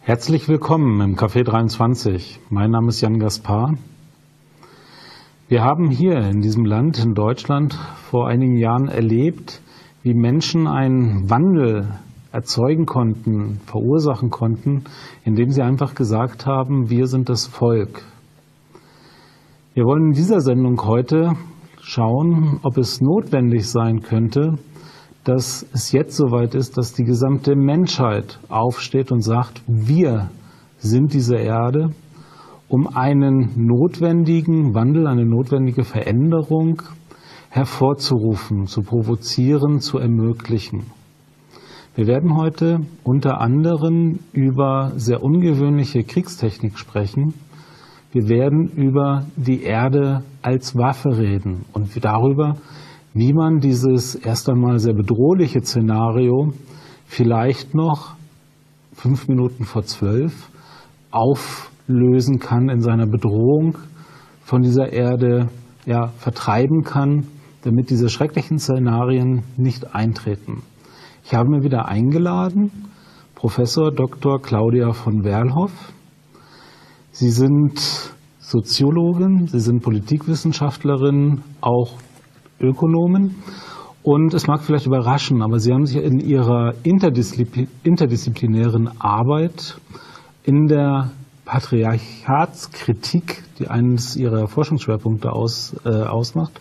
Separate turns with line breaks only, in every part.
Herzlich willkommen im Café 23. Mein Name ist Jan Gaspar. Wir haben hier in diesem Land, in Deutschland, vor einigen Jahren erlebt, wie Menschen einen Wandel erzeugen konnten, verursachen konnten, indem sie einfach gesagt haben, wir sind das Volk. Wir wollen in dieser Sendung heute schauen, ob es notwendig sein könnte, dass es jetzt soweit ist, dass die gesamte Menschheit aufsteht und sagt, wir sind diese Erde, um einen notwendigen Wandel, eine notwendige Veränderung hervorzurufen, zu provozieren, zu ermöglichen. Wir werden heute unter anderem über sehr ungewöhnliche Kriegstechnik sprechen. Wir werden über die Erde als Waffe reden und darüber, wie man dieses erst einmal sehr bedrohliche Szenario vielleicht noch fünf Minuten vor zwölf auflösen kann in seiner Bedrohung von dieser Erde ja, vertreiben kann, damit diese schrecklichen Szenarien nicht eintreten. Ich habe mir wieder eingeladen Professor Dr. Claudia von Werlhoff. Sie sind Soziologin, Sie sind Politikwissenschaftlerin, auch Ökonomen. Und es mag vielleicht überraschen, aber Sie haben sich in Ihrer interdisziplinären Arbeit in der Patriarchatskritik, die eines Ihrer Forschungsschwerpunkte aus, äh, ausmacht,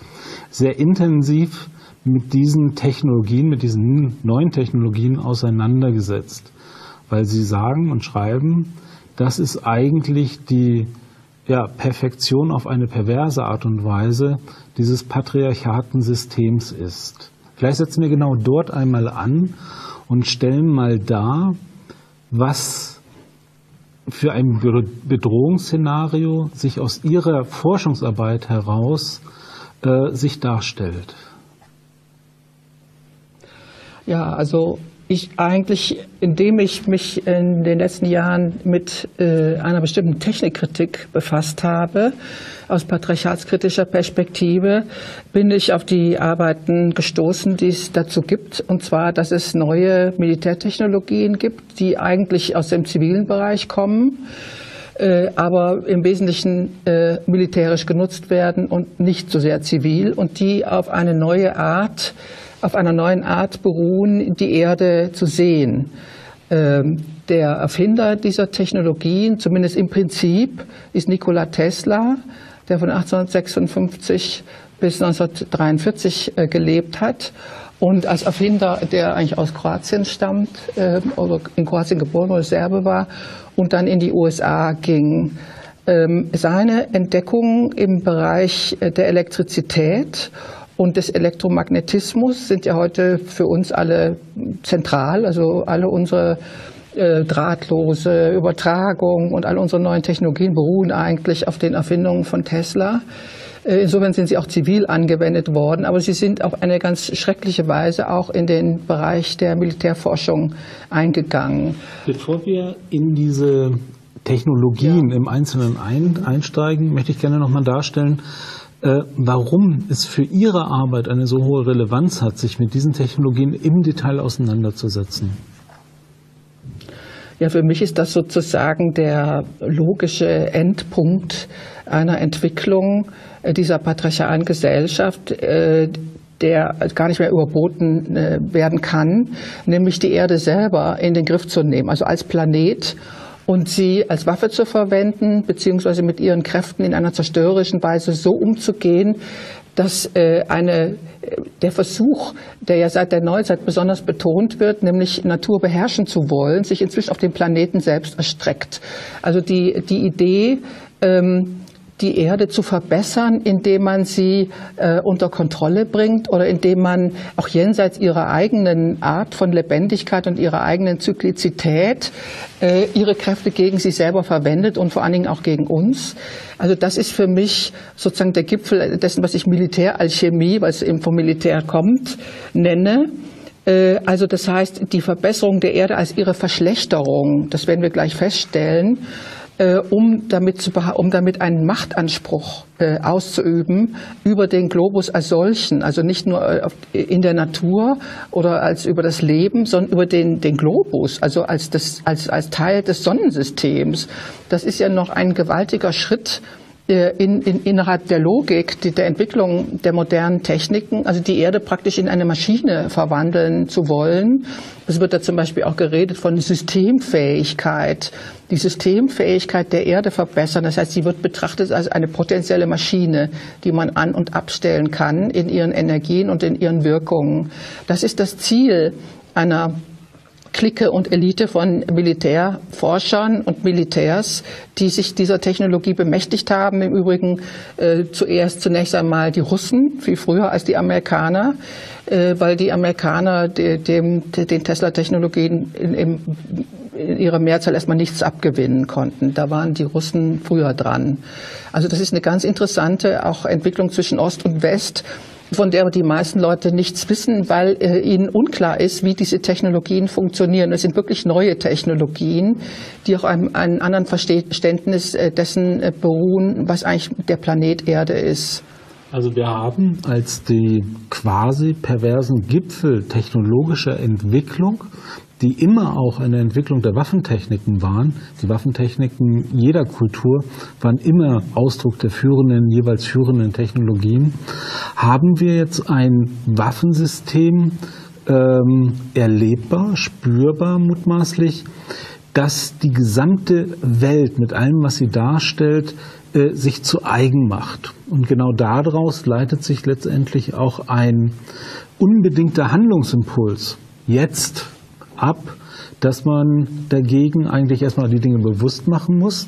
sehr intensiv mit diesen Technologien, mit diesen neuen Technologien auseinandergesetzt. Weil Sie sagen und schreiben, das ist eigentlich die ja, Perfektion auf eine perverse Art und Weise dieses Patriarchatensystems ist. Vielleicht setzen wir genau dort einmal an und stellen mal dar, was für ein Bedrohungsszenario sich aus Ihrer Forschungsarbeit heraus äh, sich darstellt.
Ja, also ich eigentlich, indem ich mich in den letzten Jahren mit äh, einer bestimmten Technikkritik befasst habe, aus patriarchatskritischer Perspektive, bin ich auf die Arbeiten gestoßen, die es dazu gibt. Und zwar, dass es neue Militärtechnologien gibt, die eigentlich aus dem zivilen Bereich kommen äh, aber im Wesentlichen äh, militärisch genutzt werden und nicht so sehr zivil und die auf eine neue Art auf einer neuen Art beruhen, die Erde zu sehen. Ähm, der Erfinder dieser Technologien, zumindest im Prinzip, ist Nikola Tesla, der von 1856 bis 1943 äh, gelebt hat und als Erfinder, der eigentlich aus Kroatien stammt, äh, oder in Kroatien geboren oder Serbe war und dann in die USA ging. Ähm, seine Entdeckungen im Bereich äh, der Elektrizität und des Elektromagnetismus sind ja heute für uns alle zentral. Also alle unsere äh, drahtlose Übertragung und all unsere neuen Technologien beruhen eigentlich auf den Erfindungen von Tesla. Äh, insofern sind sie auch zivil angewendet worden, aber sie sind auf eine ganz schreckliche Weise auch in den Bereich der Militärforschung eingegangen.
Bevor wir in diese Technologien ja. im Einzelnen einsteigen, möchte ich gerne noch mal darstellen, warum es für Ihre Arbeit eine so hohe Relevanz hat, sich mit diesen Technologien im Detail auseinanderzusetzen.
Ja, für mich ist das sozusagen der logische Endpunkt einer Entwicklung äh, dieser patriarchalen Gesellschaft, äh, der gar nicht mehr überboten werden kann, nämlich die Erde selber in den Griff zu nehmen, also als Planet und sie als Waffe zu verwenden, beziehungsweise mit ihren Kräften in einer zerstörerischen Weise so umzugehen, dass äh, eine, der Versuch, der ja seit der Neuzeit besonders betont wird, nämlich Natur beherrschen zu wollen, sich inzwischen auf den Planeten selbst erstreckt. Also die, die Idee, ähm, die Erde zu verbessern, indem man sie äh, unter Kontrolle bringt oder indem man auch jenseits ihrer eigenen Art von Lebendigkeit und ihrer eigenen Zyklizität äh, ihre Kräfte gegen sich selber verwendet und vor allen Dingen auch gegen uns. Also das ist für mich sozusagen der Gipfel dessen, was ich Militäralchemie, weil es eben vom Militär kommt, nenne. Äh, also das heißt, die Verbesserung der Erde als ihre Verschlechterung, das werden wir gleich feststellen, äh, um damit, zu, um damit einen Machtanspruch äh, auszuüben über den Globus als solchen, also nicht nur in der Natur oder als über das Leben, sondern über den, den Globus, also als, das, als, als Teil des Sonnensystems. Das ist ja noch ein gewaltiger Schritt äh, in, in, innerhalb der Logik die, der Entwicklung der modernen Techniken, also die Erde praktisch in eine Maschine verwandeln zu wollen. Es wird da zum Beispiel auch geredet von Systemfähigkeit, die Systemfähigkeit der Erde verbessern. Das heißt, sie wird betrachtet als eine potenzielle Maschine, die man an- und abstellen kann in ihren Energien und in ihren Wirkungen. Das ist das Ziel einer Clique und Elite von Militärforschern und Militärs, die sich dieser Technologie bemächtigt haben. Im Übrigen äh, zuerst zunächst einmal die Russen, viel früher als die Amerikaner, äh, weil die Amerikaner de, dem, de, den Tesla-Technologien in ihrer Mehrzahl erstmal nichts abgewinnen konnten. Da waren die Russen früher dran. Also das ist eine ganz interessante auch Entwicklung zwischen Ost und West von der die meisten Leute nichts wissen, weil äh, ihnen unklar ist, wie diese Technologien funktionieren. Es sind wirklich neue Technologien, die auch einem, einem anderen Verständnis äh, dessen äh, beruhen, was eigentlich der Planet Erde ist.
Also wir haben als die quasi perversen Gipfel technologischer Entwicklung die immer auch eine Entwicklung der Waffentechniken waren. Die Waffentechniken jeder Kultur waren immer Ausdruck der führenden, jeweils führenden Technologien. Haben wir jetzt ein Waffensystem ähm, erlebbar, spürbar mutmaßlich, dass die gesamte Welt mit allem, was sie darstellt, äh, sich zu eigen macht. Und genau daraus leitet sich letztendlich auch ein unbedingter Handlungsimpuls jetzt ab, dass man dagegen eigentlich erstmal die Dinge bewusst machen muss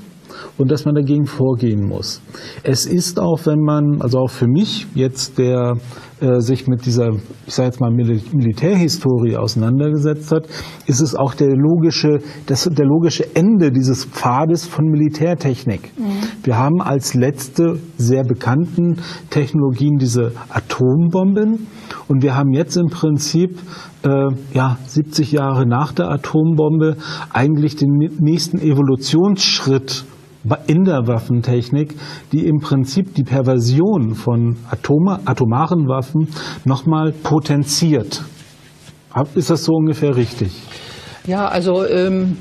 und dass man dagegen vorgehen muss. Es ist auch, wenn man, also auch für mich jetzt, der äh, sich mit dieser, ich sage jetzt mal, Mil Militärhistorie auseinandergesetzt hat, ist es auch der logische, das, der logische Ende dieses Pfades von Militärtechnik. Mhm. Wir haben als letzte sehr bekannten Technologien diese Atombomben und wir haben jetzt im Prinzip äh, ja, 70 Jahre nach der Atombombe eigentlich den nächsten Evolutionsschritt in der Waffentechnik, die im Prinzip die Perversion von Atome, atomaren Waffen nochmal potenziert. Ist das so ungefähr richtig?
Ja, also ähm,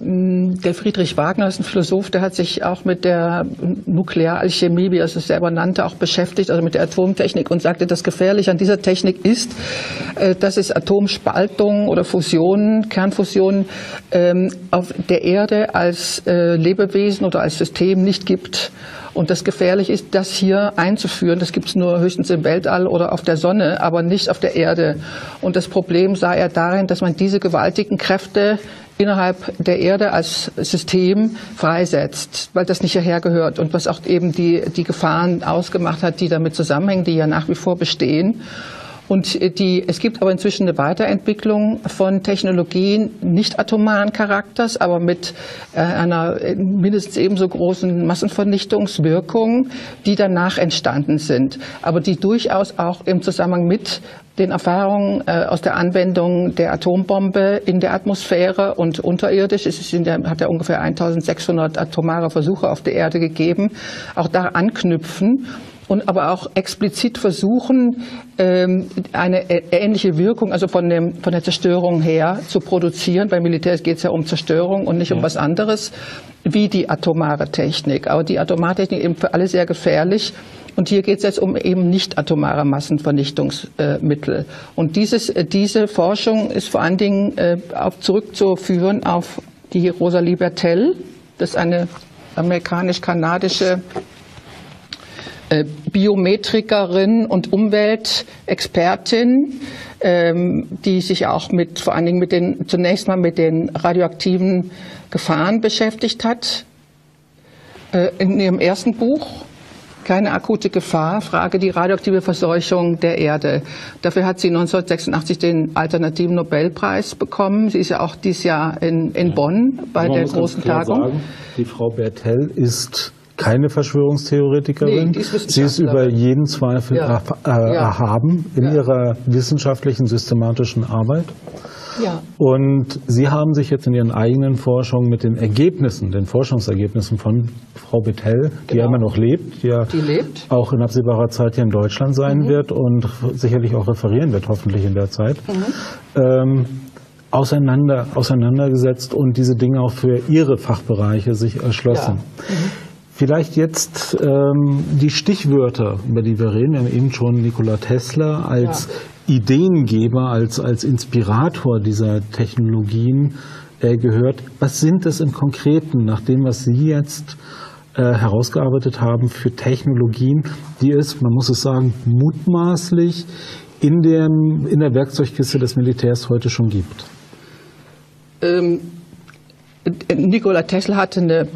der Friedrich Wagner ist ein Philosoph, der hat sich auch mit der Nuklearalchemie, wie er es selber nannte, auch beschäftigt, also mit der Atomtechnik und sagte, das Gefährliche an dieser Technik ist, äh, dass es Atomspaltung oder Fusionen, Kernfusionen ähm, auf der Erde als äh, Lebewesen oder als System nicht gibt. Und das gefährlich ist, das hier einzuführen. Das gibt es nur höchstens im Weltall oder auf der Sonne, aber nicht auf der Erde. Und das Problem sah er darin, dass man diese gewaltigen Kräfte innerhalb der Erde als System freisetzt, weil das nicht hierher gehört und was auch eben die, die Gefahren ausgemacht hat, die damit zusammenhängen, die ja nach wie vor bestehen. Und die, es gibt aber inzwischen eine Weiterentwicklung von Technologien nicht atomaren Charakters, aber mit äh, einer mindestens ebenso großen Massenvernichtungswirkung, die danach entstanden sind, aber die durchaus auch im Zusammenhang mit den Erfahrungen äh, aus der Anwendung der Atombombe in der Atmosphäre und unterirdisch. Es ist in der, hat ja ungefähr 1600 atomare Versuche auf der Erde gegeben, auch da anknüpfen und aber auch explizit versuchen, ähm, eine ähnliche Wirkung, also von, dem, von der Zerstörung her zu produzieren. Beim Militär geht es ja um Zerstörung und nicht um was anderes, wie die atomare Technik. Aber die atomare Technik eben für alle sehr gefährlich. Und hier geht es jetzt um eben nicht atomare Massenvernichtungsmittel. Und dieses, äh, diese Forschung ist vor allen Dingen äh, auf, zurückzuführen auf die Rosalie Bertell. Das ist eine amerikanisch-kanadische äh, Biometrikerin und Umweltexpertin, ähm, die sich auch mit, vor allen Dingen mit den, zunächst mal mit den radioaktiven Gefahren beschäftigt hat. In ihrem ersten Buch keine akute Gefahr, Frage die radioaktive Verseuchung der Erde. Dafür hat sie 1986 den Alternativen Nobelpreis bekommen. Sie ist ja auch dieses Jahr in, in Bonn bei der großen Tagung. Sagen,
die Frau Bertell ist keine Verschwörungstheoretikerin. Nee, ist Sie ist über jeden Zweifel ja. äh, ja. erhaben in ja. ihrer wissenschaftlichen, systematischen Arbeit. Ja. Und Sie haben sich jetzt in Ihren eigenen Forschungen mit den Ergebnissen, den Forschungsergebnissen von Frau Bettel, die genau. ja immer noch lebt, die ja die lebt. auch in absehbarer Zeit hier in Deutschland sein mhm. wird und sicherlich auch referieren wird, hoffentlich in der Zeit, mhm. ähm, auseinander, auseinandergesetzt und diese Dinge auch für Ihre Fachbereiche sich erschlossen. Ja. Mhm. Vielleicht jetzt ähm, die Stichwörter, über die wir reden. Wir haben eben schon Nikola Tesla als. Ideengeber, als, als Inspirator dieser Technologien äh, gehört. Was sind es im Konkreten, nach dem, was Sie jetzt äh, herausgearbeitet haben, für Technologien, die es, man muss es sagen, mutmaßlich in, dem, in der Werkzeugkiste des Militärs heute schon gibt?
Ähm, Nikola Tesla hatte eine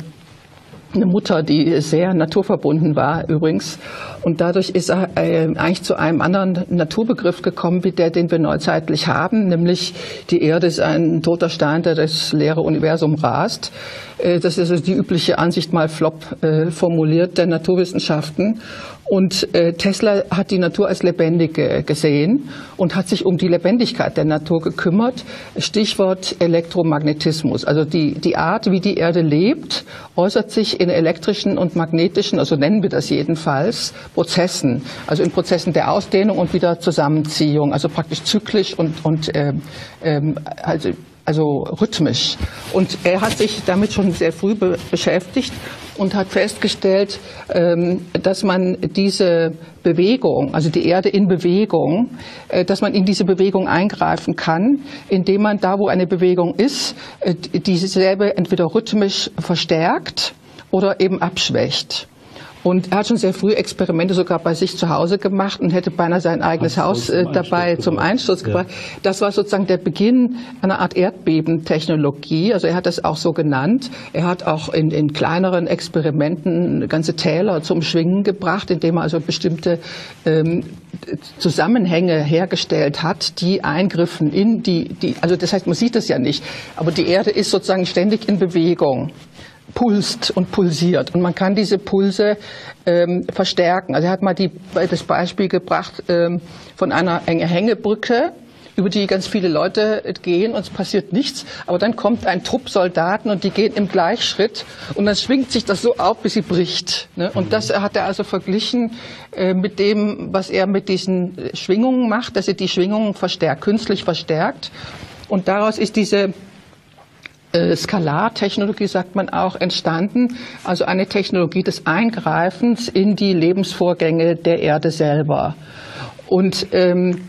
eine Mutter, die sehr naturverbunden war übrigens. Und dadurch ist er äh, eigentlich zu einem anderen Naturbegriff gekommen, wie der, den wir neuzeitlich haben, nämlich die Erde ist ein toter Stein, der das leere Universum rast. Äh, das ist also die übliche Ansicht mal flop äh, formuliert der Naturwissenschaften. Und äh, Tesla hat die Natur als lebendig äh, gesehen und hat sich um die Lebendigkeit der Natur gekümmert. Stichwort Elektromagnetismus. Also die, die Art, wie die Erde lebt, äußert sich in elektrischen und magnetischen, also nennen wir das jedenfalls, Prozessen. Also in Prozessen der Ausdehnung und wieder Zusammenziehung. Also praktisch zyklisch und, und äh, äh, also also rhythmisch. Und er hat sich damit schon sehr früh be beschäftigt und hat festgestellt, ähm, dass man diese Bewegung, also die Erde in Bewegung, äh, dass man in diese Bewegung eingreifen kann, indem man da, wo eine Bewegung ist, äh, dieselbe entweder rhythmisch verstärkt oder eben abschwächt. Und er hat schon sehr früh Experimente sogar bei sich zu Hause gemacht und hätte beinahe sein eigenes Haus äh, dabei zum Einsturz gebracht. Ja. Das war sozusagen der Beginn einer Art Erdbebentechnologie. Also er hat das auch so genannt. Er hat auch in, in kleineren Experimenten ganze Täler zum Schwingen gebracht, indem er also bestimmte ähm, Zusammenhänge hergestellt hat, die eingriffen in die, die, also das heißt, man sieht das ja nicht, aber die Erde ist sozusagen ständig in Bewegung pulst und pulsiert. Und man kann diese Pulse ähm, verstärken. Also er hat mal die, das Beispiel gebracht ähm, von einer Hängebrücke, über die ganz viele Leute gehen und es passiert nichts. Aber dann kommt ein Trupp Soldaten und die gehen im Gleichschritt und dann schwingt sich das so auf, bis sie bricht. Ne? Und das hat er also verglichen äh, mit dem, was er mit diesen Schwingungen macht, dass er die Schwingungen verstärkt, künstlich verstärkt. Und daraus ist diese äh, Skalartechnologie, sagt man auch, entstanden. Also eine Technologie des Eingreifens in die Lebensvorgänge der Erde selber. Und ähm,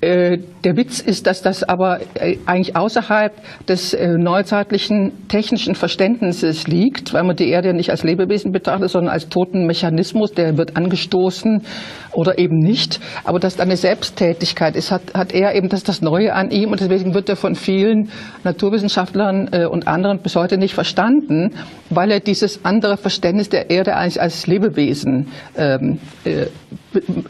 äh, der Witz ist, dass das aber äh, eigentlich außerhalb des äh, neuzeitlichen technischen Verständnisses liegt, weil man die Erde nicht als Lebewesen betrachtet, sondern als toten Mechanismus, der wird angestoßen oder eben nicht. Aber dass da eine Selbsttätigkeit ist, hat, hat er eben das, das Neue an ihm und deswegen wird er von vielen Naturwissenschaftlern und anderen bis heute nicht verstanden, weil er dieses andere Verständnis der Erde eigentlich als Lebewesen ähm,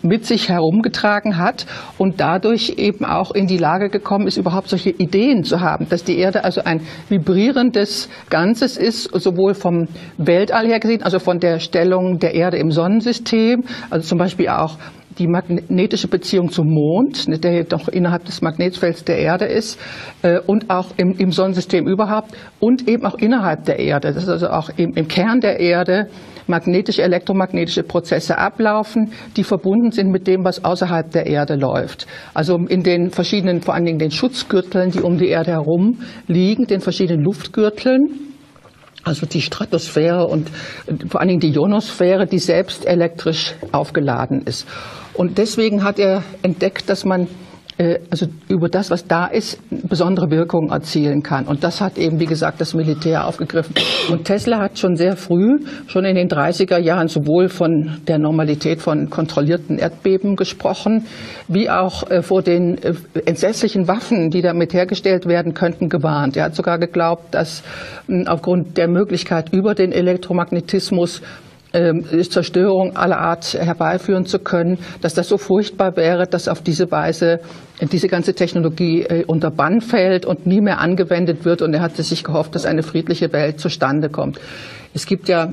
mit sich herumgetragen hat und dadurch eben auch in die Lage gekommen ist, überhaupt solche Ideen zu haben, dass die Erde also ein vibrierendes Ganzes ist, sowohl vom Weltall her gesehen, also von der Stellung der Erde im Sonnensystem, also zum Beispiel auch die magnetische Beziehung zum Mond, ne, der doch innerhalb des Magnetfelds der Erde ist, äh, und auch im, im, Sonnensystem überhaupt und eben auch innerhalb der Erde. Das ist also auch im, im Kern der Erde magnetische, elektromagnetische Prozesse ablaufen, die verbunden sind mit dem, was außerhalb der Erde läuft. Also in den verschiedenen, vor allen Dingen den Schutzgürteln, die um die Erde herum liegen, den verschiedenen Luftgürteln. Also die Stratosphäre und vor allen Dingen die Ionosphäre, die selbst elektrisch aufgeladen ist. Und deswegen hat er entdeckt, dass man äh, also über das, was da ist, besondere Wirkung erzielen kann. Und das hat eben, wie gesagt, das Militär aufgegriffen. Und Tesla hat schon sehr früh, schon in den 30er Jahren, sowohl von der Normalität von kontrollierten Erdbeben gesprochen, wie auch äh, vor den äh, entsetzlichen Waffen, die damit hergestellt werden könnten, gewarnt. Er hat sogar geglaubt, dass aufgrund der Möglichkeit über den Elektromagnetismus Zerstörung aller Art herbeiführen zu können, dass das so furchtbar wäre, dass auf diese Weise diese ganze Technologie äh, unter Bann fällt und nie mehr angewendet wird. Und er hatte sich gehofft, dass eine friedliche Welt zustande kommt. Es gibt ja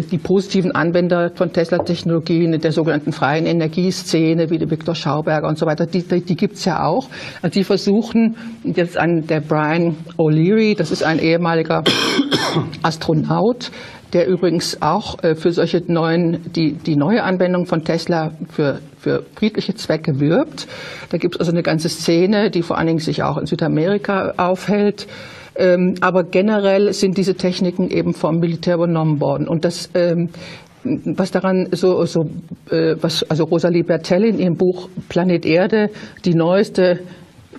die positiven Anwender von Tesla-Technologien in der sogenannten freien Energieszene, wie der Viktor Schauberger und so weiter, die, die, die gibt es ja auch. Also die versuchen, jetzt an der Brian O'Leary, das ist ein ehemaliger Astronaut, der übrigens auch äh, für solche neuen, die, die neue Anwendung von Tesla für, für friedliche Zwecke wirbt. Da gibt es also eine ganze Szene, die vor allen Dingen sich auch in Südamerika aufhält. Ähm, aber generell sind diese Techniken eben vom Militär übernommen worden. Und das, ähm, was daran so, so äh, was, also Rosalie Bertelli in ihrem Buch Planet Erde, die neueste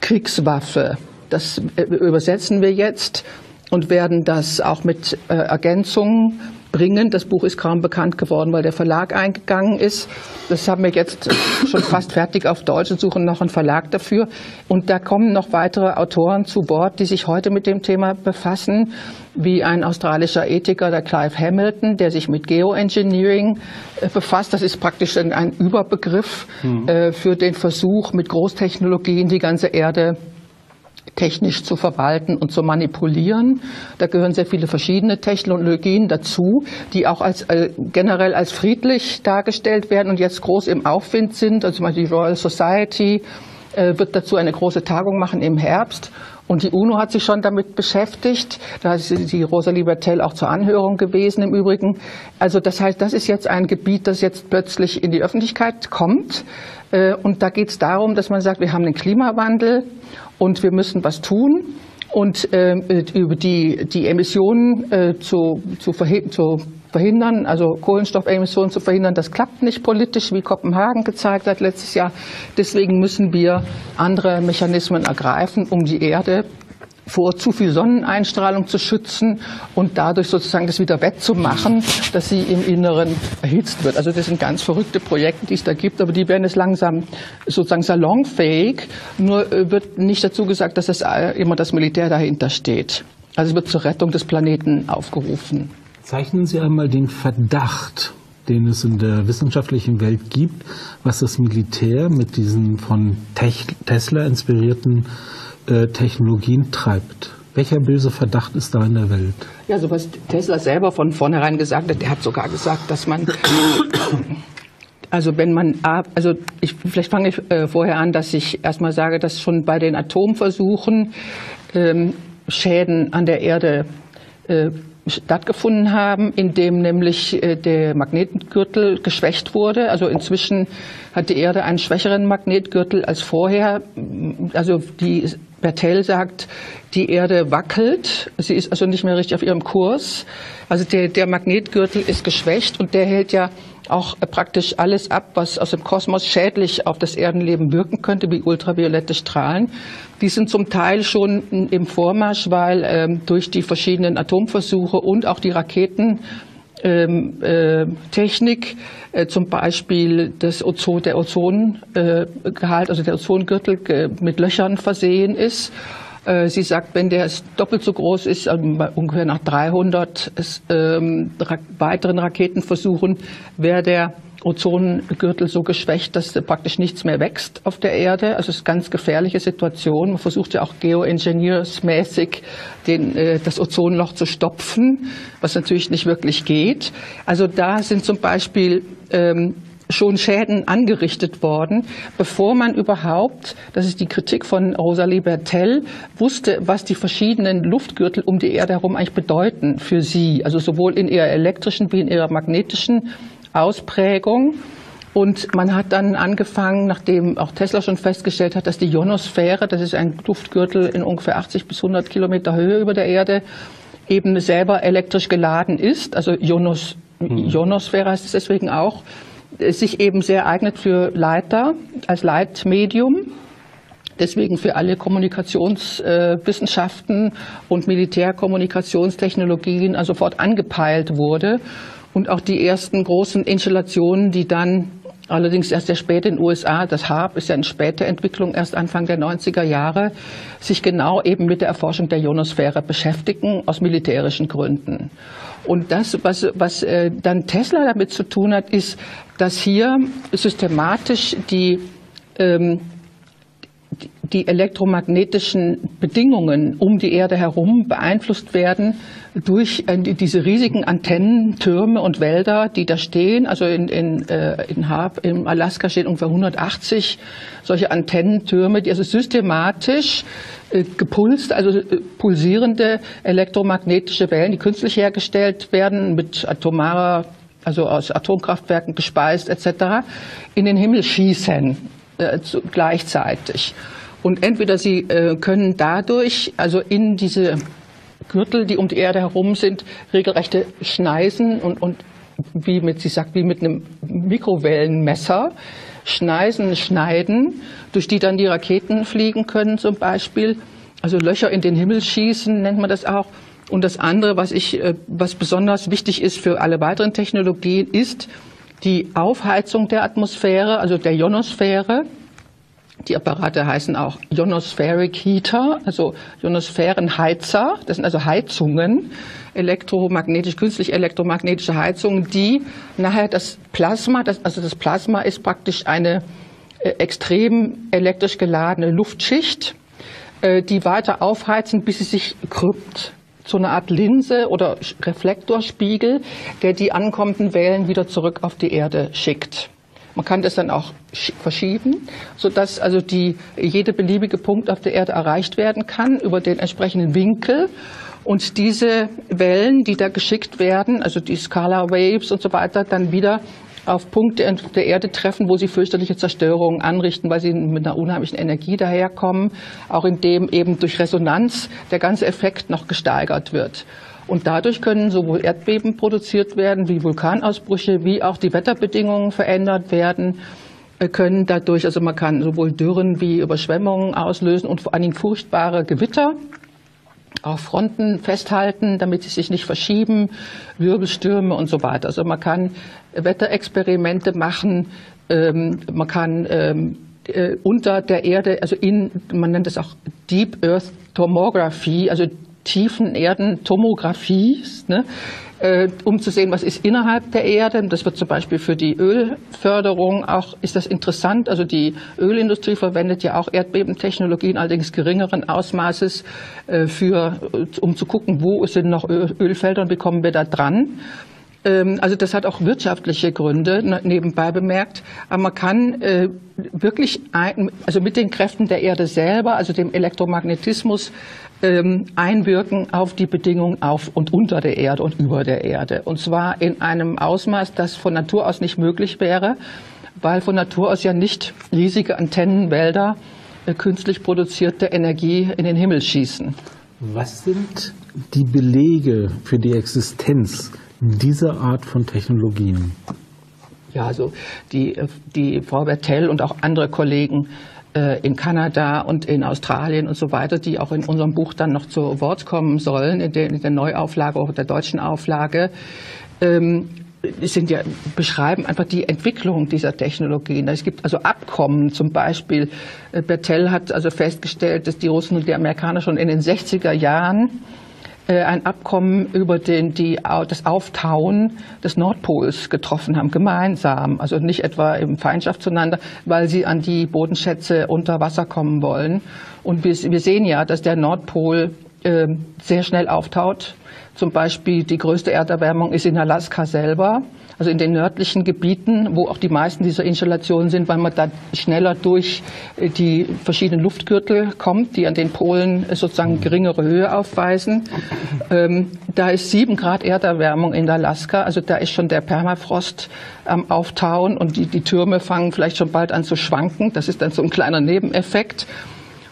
Kriegswaffe, das äh, übersetzen wir jetzt und werden das auch mit äh, Ergänzungen bringen. Das Buch ist kaum bekannt geworden, weil der Verlag eingegangen ist. Das haben wir jetzt schon fast fertig auf Deutsch und suchen noch einen Verlag dafür. Und da kommen noch weitere Autoren zu Bord, die sich heute mit dem Thema befassen, wie ein australischer Ethiker, der Clive Hamilton, der sich mit Geoengineering äh, befasst. Das ist praktisch ein Überbegriff mhm. für den Versuch, mit Großtechnologien die ganze Erde technisch zu verwalten und zu manipulieren. Da gehören sehr viele verschiedene Technologien dazu, die auch als, äh, generell als friedlich dargestellt werden und jetzt groß im Aufwind sind. Also zum Beispiel die Royal Society äh, wird dazu eine große Tagung machen im Herbst. Und die UNO hat sich schon damit beschäftigt. Da ist die Rosalie Bertell auch zur Anhörung gewesen im Übrigen. Also das heißt, das ist jetzt ein Gebiet, das jetzt plötzlich in die Öffentlichkeit kommt. Äh, und da geht es darum, dass man sagt, wir haben den Klimawandel und wir müssen was tun. Und äh, über die, die Emissionen äh, zu, zu, zu verhindern, also Kohlenstoffemissionen zu verhindern, das klappt nicht politisch, wie Kopenhagen gezeigt hat letztes Jahr. Deswegen müssen wir andere Mechanismen ergreifen, um die Erde vor zu viel Sonneneinstrahlung zu schützen und dadurch sozusagen das wieder wettzumachen, dass sie im Inneren erhitzt wird. Also das sind ganz verrückte Projekte, die es da gibt, aber die werden jetzt langsam sozusagen salonfähig. Nur äh, wird nicht dazu gesagt, dass das äh, immer das Militär dahinter steht. Also es wird zur Rettung des Planeten aufgerufen.
Zeichnen Sie einmal den Verdacht, den es in der wissenschaftlichen Welt gibt, was das Militär mit diesen von Tesla inspirierten äh, Technologien treibt. Welcher böse Verdacht ist da in der Welt?
Ja, so was Tesla selber von vornherein gesagt hat, der hat sogar gesagt, dass man, also wenn man, also ich, vielleicht fange ich äh, vorher an, dass ich erstmal sage, dass schon bei den Atomversuchen ähm, Schäden an der Erde äh, stattgefunden haben, indem nämlich äh, der Magnetgürtel geschwächt wurde. Also inzwischen hat die Erde einen schwächeren Magnetgürtel als vorher. Also die Bertel sagt, die Erde wackelt. Sie ist also nicht mehr richtig auf ihrem Kurs. Also der, der Magnetgürtel ist geschwächt und der hält ja auch praktisch alles ab, was aus dem Kosmos schädlich auf das Erdenleben wirken könnte, wie ultraviolette Strahlen. Die sind zum Teil schon im Vormarsch, weil ähm, durch die verschiedenen Atomversuche und auch die Raketentechnik, ähm, äh, zum Beispiel das Ozon, der Ozongehalt, äh, also der Ozongürtel äh, mit Löchern versehen ist. Äh, sie sagt, wenn der doppelt so groß ist, also ungefähr nach 300 ähm, weiteren Raketenversuchen, wäre der Ozongürtel so geschwächt, dass praktisch nichts mehr wächst auf der Erde. Also es ist eine ganz gefährliche Situation. Man versucht ja auch geoingenieursmäßig den, äh, das Ozonloch zu stopfen, was natürlich nicht wirklich geht. Also da sind zum Beispiel ähm, schon Schäden angerichtet worden, bevor man überhaupt, das ist die Kritik von Rosalie Bertell, wusste, was die verschiedenen Luftgürtel um die Erde herum eigentlich bedeuten für sie, also sowohl in ihrer elektrischen wie in ihrer magnetischen Ausprägung. Und man hat dann angefangen, nachdem auch Tesla schon festgestellt hat, dass die Ionosphäre, das ist ein Luftgürtel in ungefähr 80 bis 100 Kilometer Höhe über der Erde, eben selber elektrisch geladen ist. Also Ionos, mhm. Ionosphäre heißt es deswegen auch, sich eben sehr eignet für Leiter als Leitmedium. Deswegen für alle Kommunikationswissenschaften und Militärkommunikationstechnologien also sofort angepeilt wurde und auch die ersten großen Installationen, die dann allerdings erst sehr spät in den USA, das HARP ist ja eine späte Entwicklung, erst Anfang der 90er Jahre, sich genau eben mit der Erforschung der Ionosphäre beschäftigen, aus militärischen Gründen. Und das, was, was äh, dann Tesla damit zu tun hat, ist, dass hier systematisch die, ähm, die elektromagnetischen Bedingungen um die Erde herum beeinflusst werden durch äh, diese riesigen Antennentürme und Wälder, die da stehen. Also in, in, äh, in, Harp, in Alaska stehen ungefähr 180 solche Antennentürme, die also systematisch äh, gepulst, also pulsierende elektromagnetische Wellen, die künstlich hergestellt werden, mit atomarer, also aus Atomkraftwerken gespeist etc., in den Himmel schießen äh, zu, gleichzeitig. Und entweder sie äh, können dadurch, also in diese Gürtel, die um die Erde herum sind, regelrechte Schneisen und, und wie mit, sie sagt, wie mit einem Mikrowellenmesser, Schneisen schneiden, durch die dann die Raketen fliegen können zum Beispiel. Also Löcher in den Himmel schießen nennt man das auch. Und das andere, was ich, äh, was besonders wichtig ist für alle weiteren Technologien, ist die Aufheizung der Atmosphäre, also der Ionosphäre. Die Apparate heißen auch Ionospheric Heater, also Ionosphärenheizer. Das sind also Heizungen, elektromagnetisch, künstlich elektromagnetische Heizungen, die nachher das Plasma, das, also das Plasma ist praktisch eine äh, extrem elektrisch geladene Luftschicht, äh, die weiter aufheizen, bis sie sich krümmt zu einer Art Linse oder Reflektorspiegel, der die ankommenden Wellen wieder zurück auf die Erde schickt. Man kann das dann auch verschieben, sodass also die, jede beliebige Punkt auf der Erde erreicht werden kann über den entsprechenden Winkel. Und diese Wellen, die da geschickt werden, also die Scala Waves und so weiter, dann wieder auf Punkte der Erde treffen, wo sie fürchterliche Zerstörungen anrichten, weil sie mit einer unheimlichen Energie daherkommen, auch indem eben durch Resonanz der ganze Effekt noch gesteigert wird. Und dadurch können sowohl Erdbeben produziert werden, wie Vulkanausbrüche, wie auch die Wetterbedingungen verändert werden äh, können dadurch, also man kann sowohl Dürren wie Überschwemmungen auslösen und vor allen Dingen furchtbare Gewitter auf Fronten festhalten, damit sie sich nicht verschieben, Wirbelstürme und so weiter. Also man kann Wetterexperimente machen, ähm, man kann ähm, äh, unter der Erde, also in, man nennt es auch Deep Earth Tomography, also tiefen Erdentomographie, ne, äh, um zu sehen, was ist innerhalb der Erde. Das wird zum Beispiel für die Ölförderung auch, ist das interessant. Also die Ölindustrie verwendet ja auch Erdbebentechnologien, allerdings geringeren Ausmaßes, äh, für, um zu gucken, wo sind noch Ölfelder und wie kommen wir da dran. Ähm, also das hat auch wirtschaftliche Gründe, ne, nebenbei bemerkt. Aber man kann äh, wirklich, also mit den Kräften der Erde selber, also dem Elektromagnetismus, ähm, einwirken auf die Bedingungen auf und unter der Erde und über der Erde. Und zwar in einem Ausmaß, das von Natur aus nicht möglich wäre, weil von Natur aus ja nicht riesige Antennenwälder äh, künstlich produzierte Energie in den Himmel schießen.
Was sind die Belege für die Existenz dieser Art von Technologien?
Ja, also die, die Frau Bertell und auch andere Kollegen äh, in Kanada und in Australien und so weiter, die auch in unserem Buch dann noch zu Wort kommen sollen, in der, in der Neuauflage, auch der deutschen Auflage, ähm, sind ja, beschreiben einfach die Entwicklung dieser Technologien. Es gibt also Abkommen, zum Beispiel, äh, Bertell hat also festgestellt, dass die Russen und die Amerikaner schon in den 60er Jahren äh, ein Abkommen über den, die, das Auftauen des Nordpols getroffen haben, gemeinsam. Also nicht etwa im Feindschaft zueinander, weil sie an die Bodenschätze unter Wasser kommen wollen. Und wir, wir sehen ja, dass der Nordpol äh, sehr schnell auftaut. Zum Beispiel die größte Erderwärmung ist in Alaska selber also in den nördlichen Gebieten, wo auch die meisten dieser Installationen sind, weil man da schneller durch äh, die verschiedenen Luftgürtel kommt, die an den Polen sozusagen geringere Höhe aufweisen. Ähm, da ist sieben Grad Erderwärmung in Alaska, also da ist schon der Permafrost am Auftauen und die, die Türme fangen vielleicht schon bald an zu schwanken. Das ist dann so ein kleiner Nebeneffekt.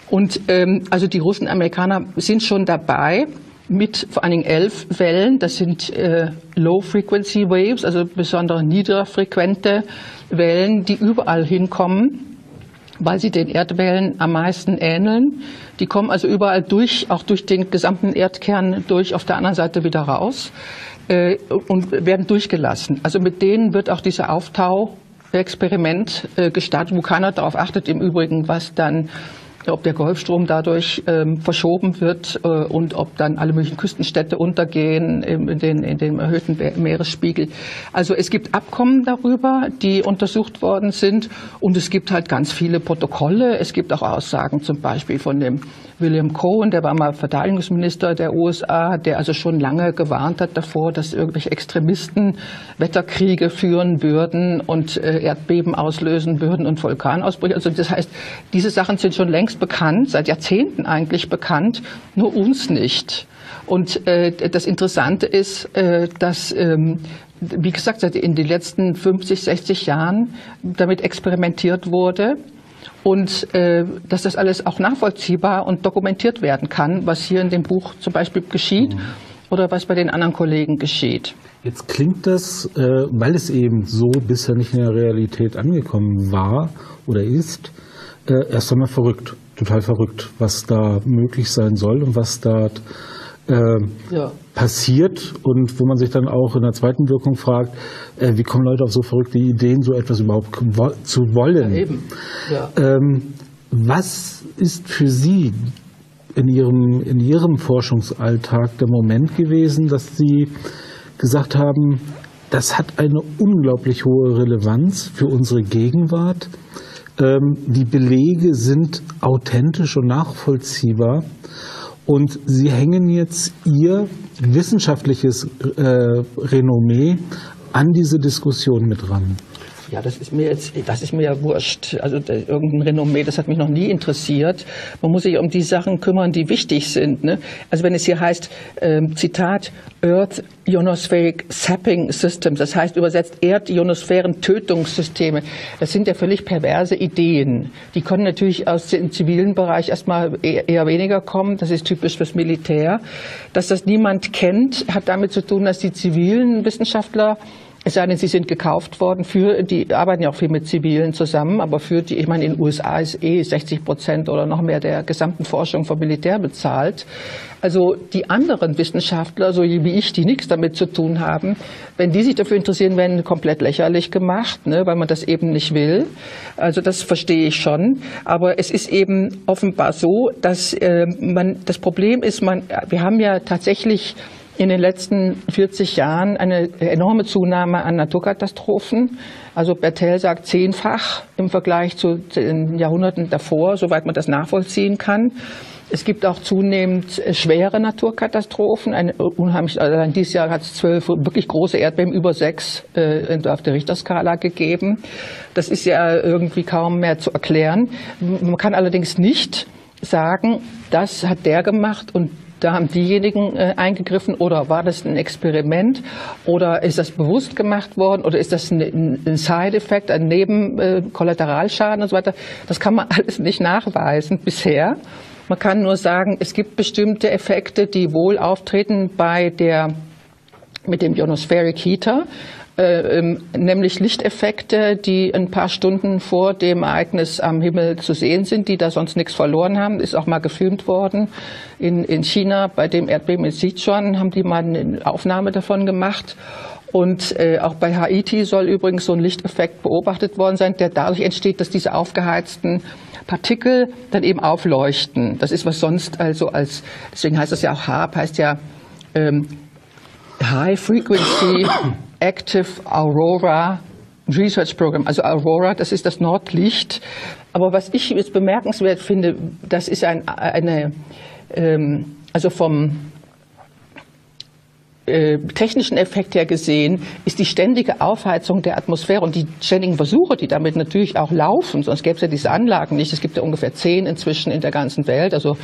Und ähm, also die Russen, Amerikaner sind schon dabei, mit vor allen Dingen elf Wellen. Das sind äh, Low-Frequency Waves, also besondere niederfrequente Wellen, die überall hinkommen, weil sie den Erdwellen am meisten ähneln. Die kommen also überall durch, auch durch den gesamten Erdkern durch, auf der anderen Seite wieder raus äh, und werden durchgelassen. Also mit denen wird auch dieser Auftau Experiment äh, gestartet, wo keiner darauf achtet im Übrigen, was dann ob der Golfstrom dadurch ähm, verschoben wird äh, und ob dann alle möglichen Küstenstädte untergehen in, den, in dem erhöhten Meeresspiegel. Also es gibt Abkommen darüber, die untersucht worden sind und es gibt halt ganz viele Protokolle. Es gibt auch Aussagen zum Beispiel von dem William Cohen, der war mal Verteidigungsminister der USA, der also schon lange gewarnt hat davor, dass irgendwelche Extremisten Wetterkriege führen würden und äh, Erdbeben auslösen würden und Vulkanausbrüche. Also das heißt, diese Sachen sind schon längst bekannt, seit Jahrzehnten eigentlich bekannt, nur uns nicht. Und äh, das Interessante ist, äh, dass ähm, wie gesagt, seit in den letzten 50, 60 Jahren damit experimentiert wurde und äh, dass das alles auch nachvollziehbar und dokumentiert werden kann, was hier in dem Buch zum Beispiel geschieht mhm. oder was bei den anderen Kollegen geschieht.
Jetzt klingt das, äh, weil es eben so bisher nicht in der Realität angekommen war oder ist, äh, erst einmal verrückt, total verrückt, was da möglich sein soll und was da äh, ja. passiert und wo man sich dann auch in der zweiten Wirkung fragt, äh, wie kommen Leute auf so verrückte Ideen, so etwas überhaupt zu wollen. Ja, eben. Ja. Ähm, was ist für Sie in Ihrem, in Ihrem Forschungsalltag der Moment gewesen, dass Sie gesagt haben, das hat eine unglaublich hohe Relevanz für unsere Gegenwart. Ähm, die Belege sind authentisch und nachvollziehbar. Und Sie hängen jetzt Ihr wissenschaftliches äh, Renommee an diese Diskussion mit ran.
Ja, das ist mir jetzt, das ist mir ja wurscht. Also irgendein Renommee, das hat mich noch nie interessiert. Man muss sich um die Sachen kümmern, die wichtig sind. Ne? Also wenn es hier heißt, ähm, Zitat, Earth Ionospheric Sapping Systems, das heißt übersetzt Erdionosphären-Tötungssysteme, das sind ja völlig perverse Ideen. Die können natürlich aus dem zivilen Bereich erstmal eher, eher weniger kommen. Das ist typisch fürs Militär. Dass das niemand kennt, hat damit zu tun, dass die zivilen Wissenschaftler es sei denn, sie sind gekauft worden für, die arbeiten ja auch viel mit Zivilen zusammen, aber für die, ich meine, in den USA ist eh 60 Prozent oder noch mehr der gesamten Forschung vom Militär bezahlt. Also die anderen Wissenschaftler, so wie ich, die nichts damit zu tun haben, wenn die sich dafür interessieren, werden komplett lächerlich gemacht, ne, weil man das eben nicht will. Also das verstehe ich schon. Aber es ist eben offenbar so, dass äh, man, das Problem ist, man, wir haben ja tatsächlich in den letzten 40 Jahren eine enorme Zunahme an Naturkatastrophen. Also Bertel sagt zehnfach im Vergleich zu den Jahrhunderten davor, soweit man das nachvollziehen kann. Es gibt auch zunehmend schwere Naturkatastrophen. Ein unheimlich, also dieses Jahr hat es zwölf wirklich große Erdbeben über sechs äh, auf der Richterskala gegeben. Das ist ja irgendwie kaum mehr zu erklären. Man kann allerdings nicht sagen, das hat der gemacht und da haben diejenigen äh, eingegriffen oder war das ein Experiment oder ist das bewusst gemacht worden oder ist das ein, ein Side-Effekt, ein Nebenkollateralschaden äh, und so weiter. Das kann man alles nicht nachweisen bisher. Man kann nur sagen, es gibt bestimmte Effekte, die wohl auftreten bei der mit dem Ionospheric Heater. Äh, ähm, nämlich Lichteffekte, die ein paar Stunden vor dem Ereignis am Himmel zu sehen sind, die da sonst nichts verloren haben. Ist auch mal gefilmt worden. In, in China bei dem Erdbeben in Sichuan haben die mal eine Aufnahme davon gemacht. Und äh, auch bei Haiti soll übrigens so ein Lichteffekt beobachtet worden sein, der dadurch entsteht, dass diese aufgeheizten Partikel dann eben aufleuchten. Das ist was sonst also als, deswegen heißt das ja auch HARP, heißt ja ähm, High Frequency Active Aurora Research Program. Also Aurora, das ist das Nordlicht. Aber was ich jetzt bemerkenswert finde, das ist ein, eine, ähm, also vom äh, technischen Effekt her gesehen ist die ständige Aufheizung der Atmosphäre und die ständigen Versuche, die damit natürlich auch laufen, sonst gäbe es ja diese Anlagen nicht. Es gibt ja ungefähr zehn inzwischen in der ganzen Welt. Also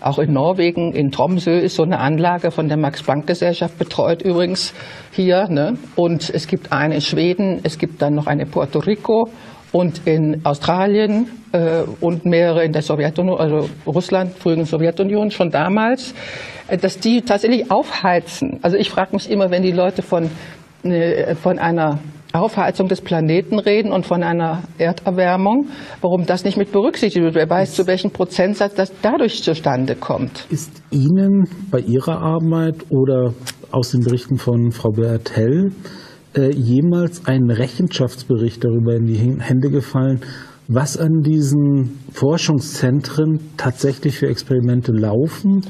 auch in Norwegen, in Tromsø ist so eine Anlage von der Max-Planck-Gesellschaft betreut übrigens hier. Ne? Und es gibt eine in Schweden, es gibt dann noch eine in Puerto Rico und in Australien äh, und mehrere in der Sowjetunion, also Russland, früheren Sowjetunion schon damals. Äh, dass die tatsächlich aufheizen. Also ich frage mich immer, wenn die Leute von, äh, von einer Aufheizung des Planeten reden und von einer Erderwärmung, warum das nicht mit berücksichtigt wird. Wer weiß, zu welchem Prozentsatz das dadurch zustande kommt.
Ist Ihnen bei Ihrer Arbeit oder aus den Berichten von Frau Bertel äh, jemals ein Rechenschaftsbericht darüber in die Hände gefallen, was an diesen Forschungszentren tatsächlich für Experimente laufen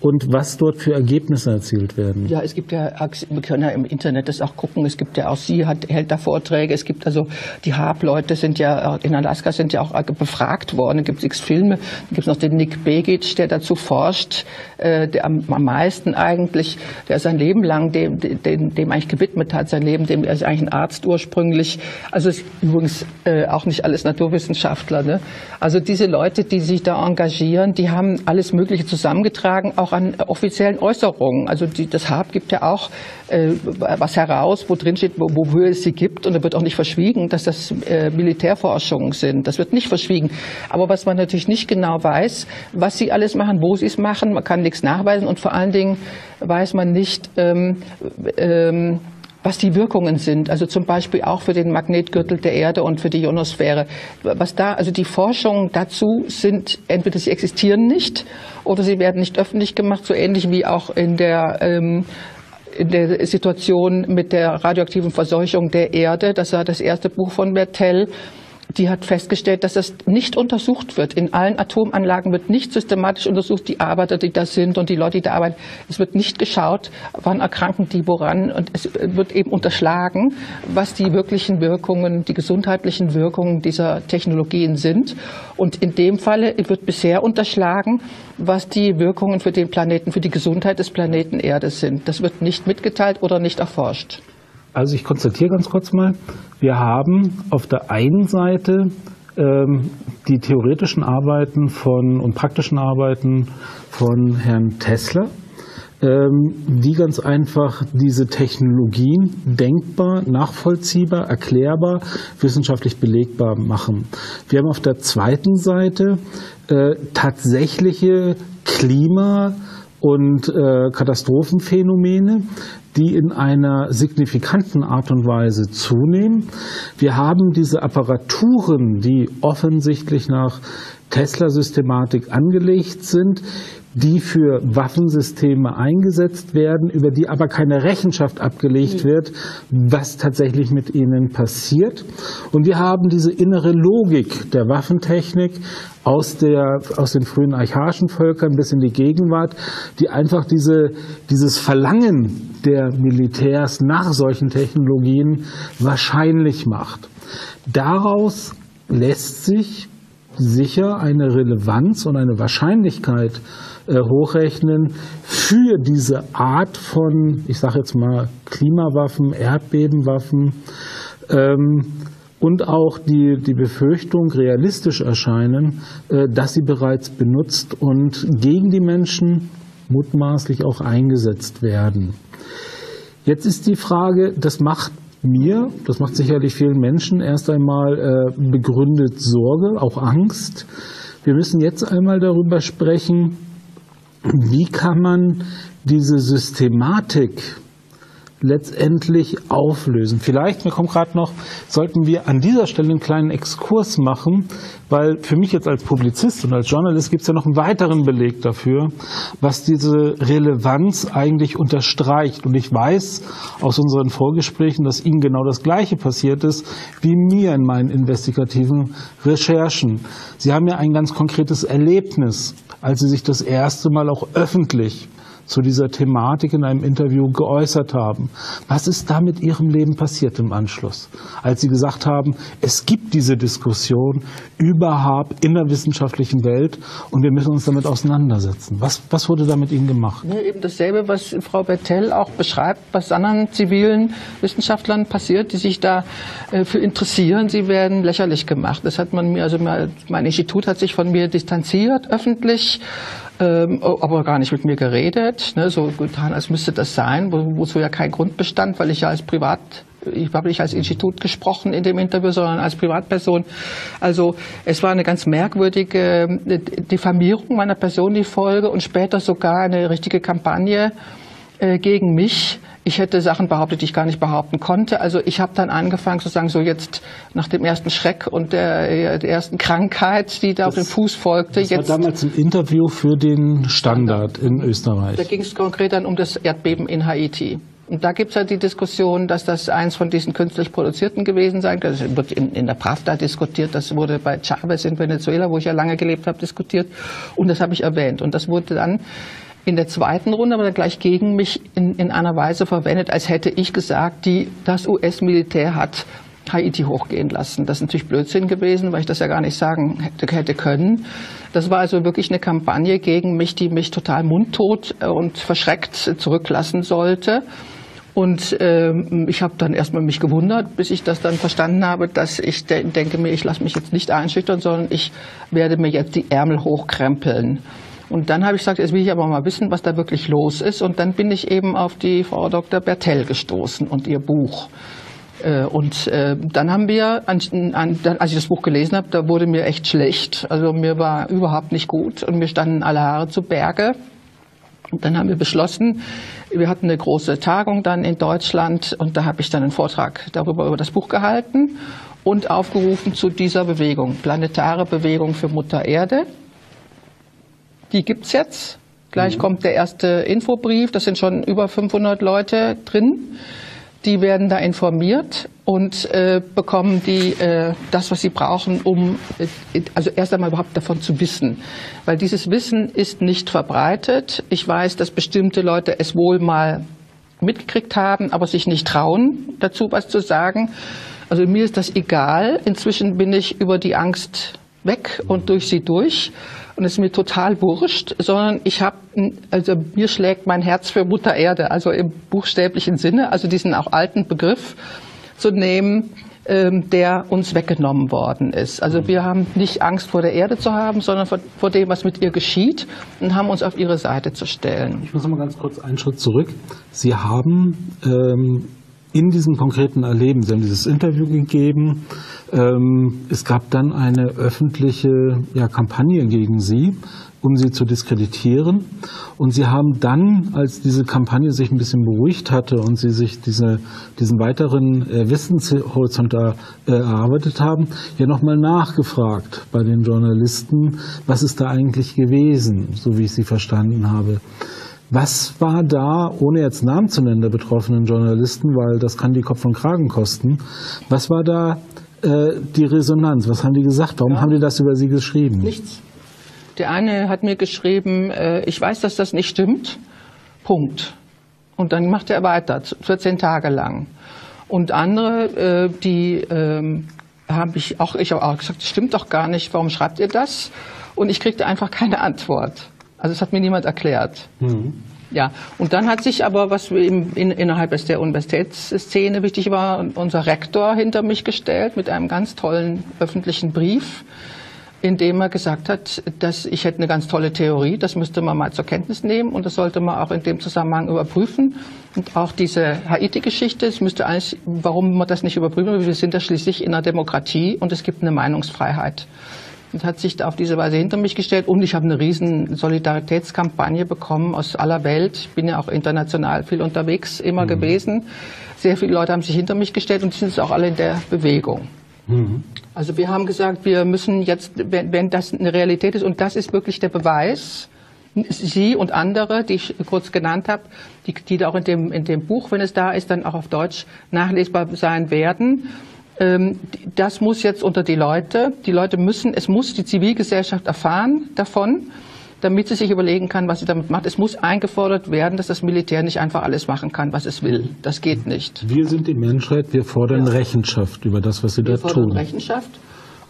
und was dort für Ergebnisse erzielt werden.
Ja, es gibt ja, wir können ja im Internet das auch gucken, es gibt ja auch sie, hat, hält da Vorträge, es gibt also, die Harp-Leute sind ja, in Alaska sind ja auch befragt worden, es gibt x Filme, dann gibt es noch den Nick Begic, der dazu forscht, äh, der am, am, meisten eigentlich, der sein Leben lang dem, dem, dem eigentlich gewidmet hat, sein Leben, dem er ist eigentlich ein Arzt ursprünglich, also ist übrigens äh, auch nicht alles Naturwissenschaftler, ne? Also diese Leute, die sich da engagieren, die haben alles Mögliche zusammengetragen, auch auch an offiziellen Äußerungen. Also die, das HAB gibt ja auch äh, was heraus, wo drin steht, wo, wo es sie gibt. Und da wird auch nicht verschwiegen, dass das äh, Militärforschungen sind. Das wird nicht verschwiegen. Aber was man natürlich nicht genau weiß, was sie alles machen, wo sie es machen, man kann nichts nachweisen und vor allen Dingen weiß man nicht, ähm, ähm, was die Wirkungen sind, also zum Beispiel auch für den Magnetgürtel der Erde und für die Ionosphäre. Was da, also die Forschungen dazu sind, entweder sie existieren nicht oder sie werden nicht öffentlich gemacht, so ähnlich wie auch in der ähm, in der Situation mit der radioaktiven Verseuchung der Erde. Das war das erste Buch von Bertel die hat festgestellt, dass das nicht untersucht wird. In allen Atomanlagen wird nicht systematisch untersucht, die Arbeiter, die da sind und die Leute, die da arbeiten. Es wird nicht geschaut, wann erkranken die woran. Und es wird eben unterschlagen, was die wirklichen Wirkungen, die gesundheitlichen Wirkungen dieser Technologien sind. Und in dem Falle wird bisher unterschlagen, was die Wirkungen für den Planeten, für die Gesundheit des Planeten Erde sind. Das wird nicht mitgeteilt oder nicht erforscht.
Also ich konstatiere ganz kurz mal, wir haben auf der einen Seite ähm, die theoretischen Arbeiten von und praktischen Arbeiten von Herrn Tesla, ähm, die ganz einfach diese Technologien denkbar, nachvollziehbar, erklärbar, wissenschaftlich belegbar machen. Wir haben auf der zweiten Seite äh, tatsächliche Klima- und äh, Katastrophenphänomene, die in einer signifikanten Art und Weise zunehmen. Wir haben diese Apparaturen, die offensichtlich nach Tesla-Systematik angelegt sind, die für Waffensysteme eingesetzt werden, über die aber keine Rechenschaft abgelegt wird, was tatsächlich mit ihnen passiert. Und wir haben diese innere Logik der Waffentechnik aus, der, aus den frühen archaischen Völkern bis in die Gegenwart, die einfach diese, dieses Verlangen der Militärs nach solchen Technologien wahrscheinlich macht. Daraus lässt sich sicher eine Relevanz und eine Wahrscheinlichkeit hochrechnen für diese Art von, ich sage jetzt mal, Klimawaffen, Erdbebenwaffen ähm, und auch die, die Befürchtung realistisch erscheinen, äh, dass sie bereits benutzt und gegen die Menschen mutmaßlich auch eingesetzt werden. Jetzt ist die Frage, das macht mir, das macht sicherlich vielen Menschen erst einmal äh, begründet Sorge, auch Angst. Wir müssen jetzt einmal darüber sprechen, wie kann man diese Systematik letztendlich auflösen. Vielleicht, mir kommt gerade noch, sollten wir an dieser Stelle einen kleinen Exkurs machen, weil für mich jetzt als Publizist und als Journalist gibt es ja noch einen weiteren Beleg dafür, was diese Relevanz eigentlich unterstreicht. Und ich weiß aus unseren Vorgesprächen, dass Ihnen genau das Gleiche passiert ist wie mir in meinen investigativen Recherchen. Sie haben ja ein ganz konkretes Erlebnis, als Sie sich das erste Mal auch öffentlich zu dieser Thematik in einem Interview geäußert haben. Was ist da mit Ihrem Leben passiert im Anschluss, als Sie gesagt haben, es gibt diese Diskussion überhaupt in der wissenschaftlichen Welt und wir müssen uns damit auseinandersetzen? Was, was wurde da mit Ihnen gemacht?
Ja, eben dasselbe, was Frau Bertell auch beschreibt, was anderen zivilen Wissenschaftlern passiert, die sich da äh, für interessieren. Sie werden lächerlich gemacht. Das hat man mir, also mein Institut hat sich von mir distanziert, öffentlich ähm, aber gar nicht mit mir geredet, ne, so getan, als müsste das sein, wo, wozu ja kein Grund bestand, weil ich ja als Privat ich habe nicht als Institut gesprochen in dem Interview, sondern als Privatperson. Also es war eine ganz merkwürdige äh, Diffamierung meiner Person, die Folge, und später sogar eine richtige Kampagne äh, gegen mich ich hätte Sachen behauptet, die ich gar nicht behaupten konnte. Also ich habe dann angefangen zu sagen, so jetzt nach dem ersten Schreck und der, der ersten Krankheit, die da das, auf den Fuß folgte.
Das
jetzt,
war damals ein Interview für den Standard in Österreich.
Da ging es konkret dann um das Erdbeben in Haiti. Und da gibt es ja die Diskussion, dass das eins von diesen künstlich produzierten gewesen sein könnte. Das wird in, in der Pravda diskutiert, das wurde bei Chavez in Venezuela, wo ich ja lange gelebt habe, diskutiert. Und das habe ich erwähnt. Und das wurde dann in der zweiten Runde aber gleich gegen mich in, in einer Weise verwendet, als hätte ich gesagt, die, das US-Militär hat Haiti hochgehen lassen. Das ist natürlich Blödsinn gewesen, weil ich das ja gar nicht sagen hätte, hätte können. Das war also wirklich eine Kampagne gegen mich, die mich total mundtot und verschreckt zurücklassen sollte. Und ähm, ich habe dann erstmal mich gewundert, bis ich das dann verstanden habe, dass ich de denke mir, ich lasse mich jetzt nicht einschüchtern, sondern ich werde mir jetzt die Ärmel hochkrempeln. Und dann habe ich gesagt, jetzt will ich aber mal wissen, was da wirklich los ist. Und dann bin ich eben auf die Frau Dr. Bertell gestoßen und ihr Buch. Äh, und äh, dann haben wir, als ich das Buch gelesen habe, da wurde mir echt schlecht. Also mir war überhaupt nicht gut und mir standen alle Haare zu Berge. Und dann haben wir beschlossen, wir hatten eine große Tagung dann in Deutschland und da habe ich dann einen Vortrag darüber über das Buch gehalten und aufgerufen zu dieser Bewegung, planetare Bewegung für Mutter Erde. Die gibt's jetzt. Gleich mhm. kommt der erste Infobrief. Das sind schon über 500 Leute drin. Die werden da informiert und äh, bekommen die äh, das, was sie brauchen, um äh, also erst einmal überhaupt davon zu wissen, weil dieses Wissen ist nicht verbreitet. Ich weiß, dass bestimmte Leute es wohl mal mitgekriegt haben, aber sich nicht trauen, dazu was zu sagen. Also mir ist das egal. Inzwischen bin ich über die Angst weg und durch sie durch und es ist mir total wurscht, sondern ich habe, also mir schlägt mein Herz für Mutter Erde, also im buchstäblichen Sinne, also diesen auch alten Begriff zu nehmen, ähm, der uns weggenommen worden ist. Also wir haben nicht Angst vor der Erde zu haben, sondern vor, vor dem, was mit ihr geschieht und haben uns auf ihre Seite zu stellen.
Ich muss mal ganz kurz einen Schritt zurück. Sie haben ähm, in diesem konkreten Erleben, Sie haben dieses Interview gegeben, ähm, es gab dann eine öffentliche ja, Kampagne gegen sie, um sie zu diskreditieren. Und sie haben dann, als diese Kampagne sich ein bisschen beruhigt hatte und sie sich diese, diesen weiteren äh, Wissenshorizont äh, erarbeitet haben, ja nochmal nachgefragt bei den Journalisten, was ist da eigentlich gewesen, so wie ich sie verstanden habe. Was war da, ohne jetzt Namen zu nennen der betroffenen Journalisten, weil das kann die Kopf und Kragen kosten, was war da äh, die Resonanz? Was haben die gesagt? Warum ja. haben die das über Sie geschrieben?
Nichts. Der eine hat mir geschrieben, äh, ich weiß, dass das nicht stimmt. Punkt. Und dann macht er weiter, 14 Tage lang. Und andere, äh, die ähm, habe ich auch, ich habe auch gesagt, das stimmt doch gar nicht, warum schreibt ihr das? Und ich kriegte einfach keine Antwort. Also es hat mir niemand erklärt. Mhm. Ja, und dann hat sich aber, was in, innerhalb der Universitätsszene wichtig war, unser Rektor hinter mich gestellt mit einem ganz tollen öffentlichen Brief, in dem er gesagt hat, dass ich hätte eine ganz tolle Theorie, das müsste man mal zur Kenntnis nehmen und das sollte man auch in dem Zusammenhang überprüfen. Und auch diese Haiti-Geschichte, es müsste eigentlich, warum man das nicht überprüfen, wir sind ja schließlich in einer Demokratie und es gibt eine Meinungsfreiheit und hat sich auf diese Weise hinter mich gestellt. Und ich habe eine riesen Solidaritätskampagne bekommen aus aller Welt. Ich bin ja auch international viel unterwegs immer mhm. gewesen. Sehr viele Leute haben sich hinter mich gestellt und sind jetzt auch alle in der Bewegung. Mhm. Also wir haben gesagt, wir müssen jetzt, wenn, wenn das eine Realität ist, und das ist wirklich der Beweis, Sie und andere, die ich kurz genannt habe, die, die da auch in dem, in dem Buch, wenn es da ist, dann auch auf Deutsch nachlesbar sein werden, das muss jetzt unter die Leute. Die Leute müssen, es muss die Zivilgesellschaft erfahren davon, damit sie sich überlegen kann, was sie damit macht. Es muss eingefordert werden, dass das Militär nicht einfach alles machen kann, was es will. Das geht nicht.
Wir sind die Menschheit, wir fordern ja. Rechenschaft über das, was sie wir da tun.
Rechenschaft.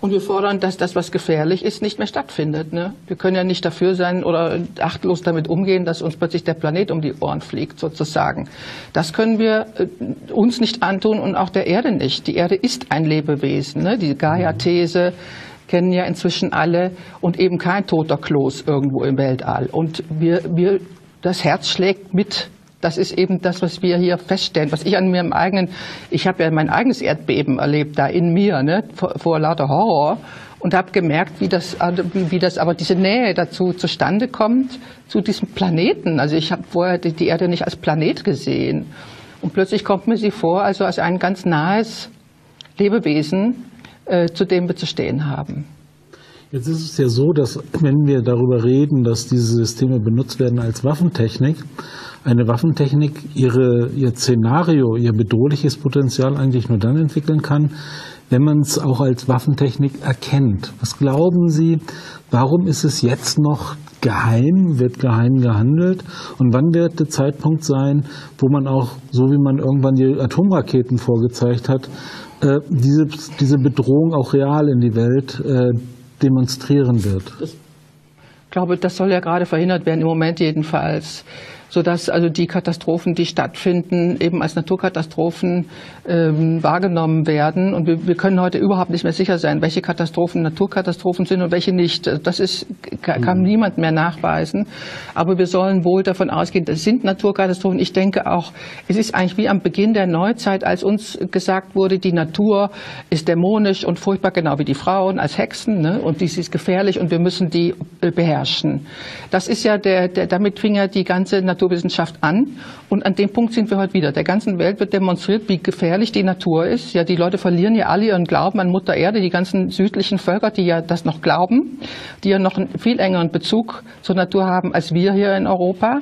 Und wir fordern, dass das, was gefährlich ist, nicht mehr stattfindet. Ne? Wir können ja nicht dafür sein oder achtlos damit umgehen, dass uns plötzlich der Planet um die Ohren fliegt, sozusagen. Das können wir äh, uns nicht antun und auch der Erde nicht. Die Erde ist ein Lebewesen. Ne? Die Gaia-These kennen ja inzwischen alle und eben kein toter Kloß irgendwo im Weltall. Und wir, wir, das Herz schlägt mit das ist eben das, was wir hier feststellen, was ich an mir im eigenen, ich habe ja mein eigenes Erdbeben erlebt, da in mir, ne, vor, vor lauter Horror und habe gemerkt, wie das, wie das aber diese Nähe dazu zustande kommt, zu diesem Planeten. Also ich habe vorher die Erde nicht als Planet gesehen. Und plötzlich kommt mir sie vor, also als ein ganz nahes Lebewesen, äh, zu dem wir zu stehen haben.
Jetzt ist es ja so, dass wenn wir darüber reden, dass diese Systeme benutzt werden als Waffentechnik, eine Waffentechnik ihre, ihr Szenario, ihr bedrohliches Potenzial eigentlich nur dann entwickeln kann, wenn man es auch als Waffentechnik erkennt. Was glauben Sie, warum ist es jetzt noch geheim, wird geheim gehandelt? Und wann wird der Zeitpunkt sein, wo man auch, so wie man irgendwann die Atomraketen vorgezeigt hat, äh, diese, diese Bedrohung auch real in die Welt äh, demonstrieren wird?
Ich glaube, das soll ja gerade verhindert werden, im Moment jedenfalls sodass also die Katastrophen, die stattfinden, eben als Naturkatastrophen ähm, wahrgenommen werden. Und wir, wir, können heute überhaupt nicht mehr sicher sein, welche Katastrophen Naturkatastrophen sind und welche nicht. Das ist, kann mhm. niemand mehr nachweisen. Aber wir sollen wohl davon ausgehen, das sind Naturkatastrophen. Ich denke auch, es ist eigentlich wie am Beginn der Neuzeit, als uns gesagt wurde, die Natur ist dämonisch und furchtbar, genau wie die Frauen als Hexen. Ne? Und dies ist gefährlich und wir müssen die äh, beherrschen. Das ist ja der, der damit fing ja die ganze Natur Naturwissenschaft an. Und an dem Punkt sind wir heute wieder. Der ganzen Welt wird demonstriert, wie gefährlich die Natur ist. Ja, die Leute verlieren ja alle ihren Glauben an Mutter Erde, die ganzen südlichen Völker, die ja das noch glauben, die ja noch einen viel engeren Bezug zur Natur haben als wir hier in Europa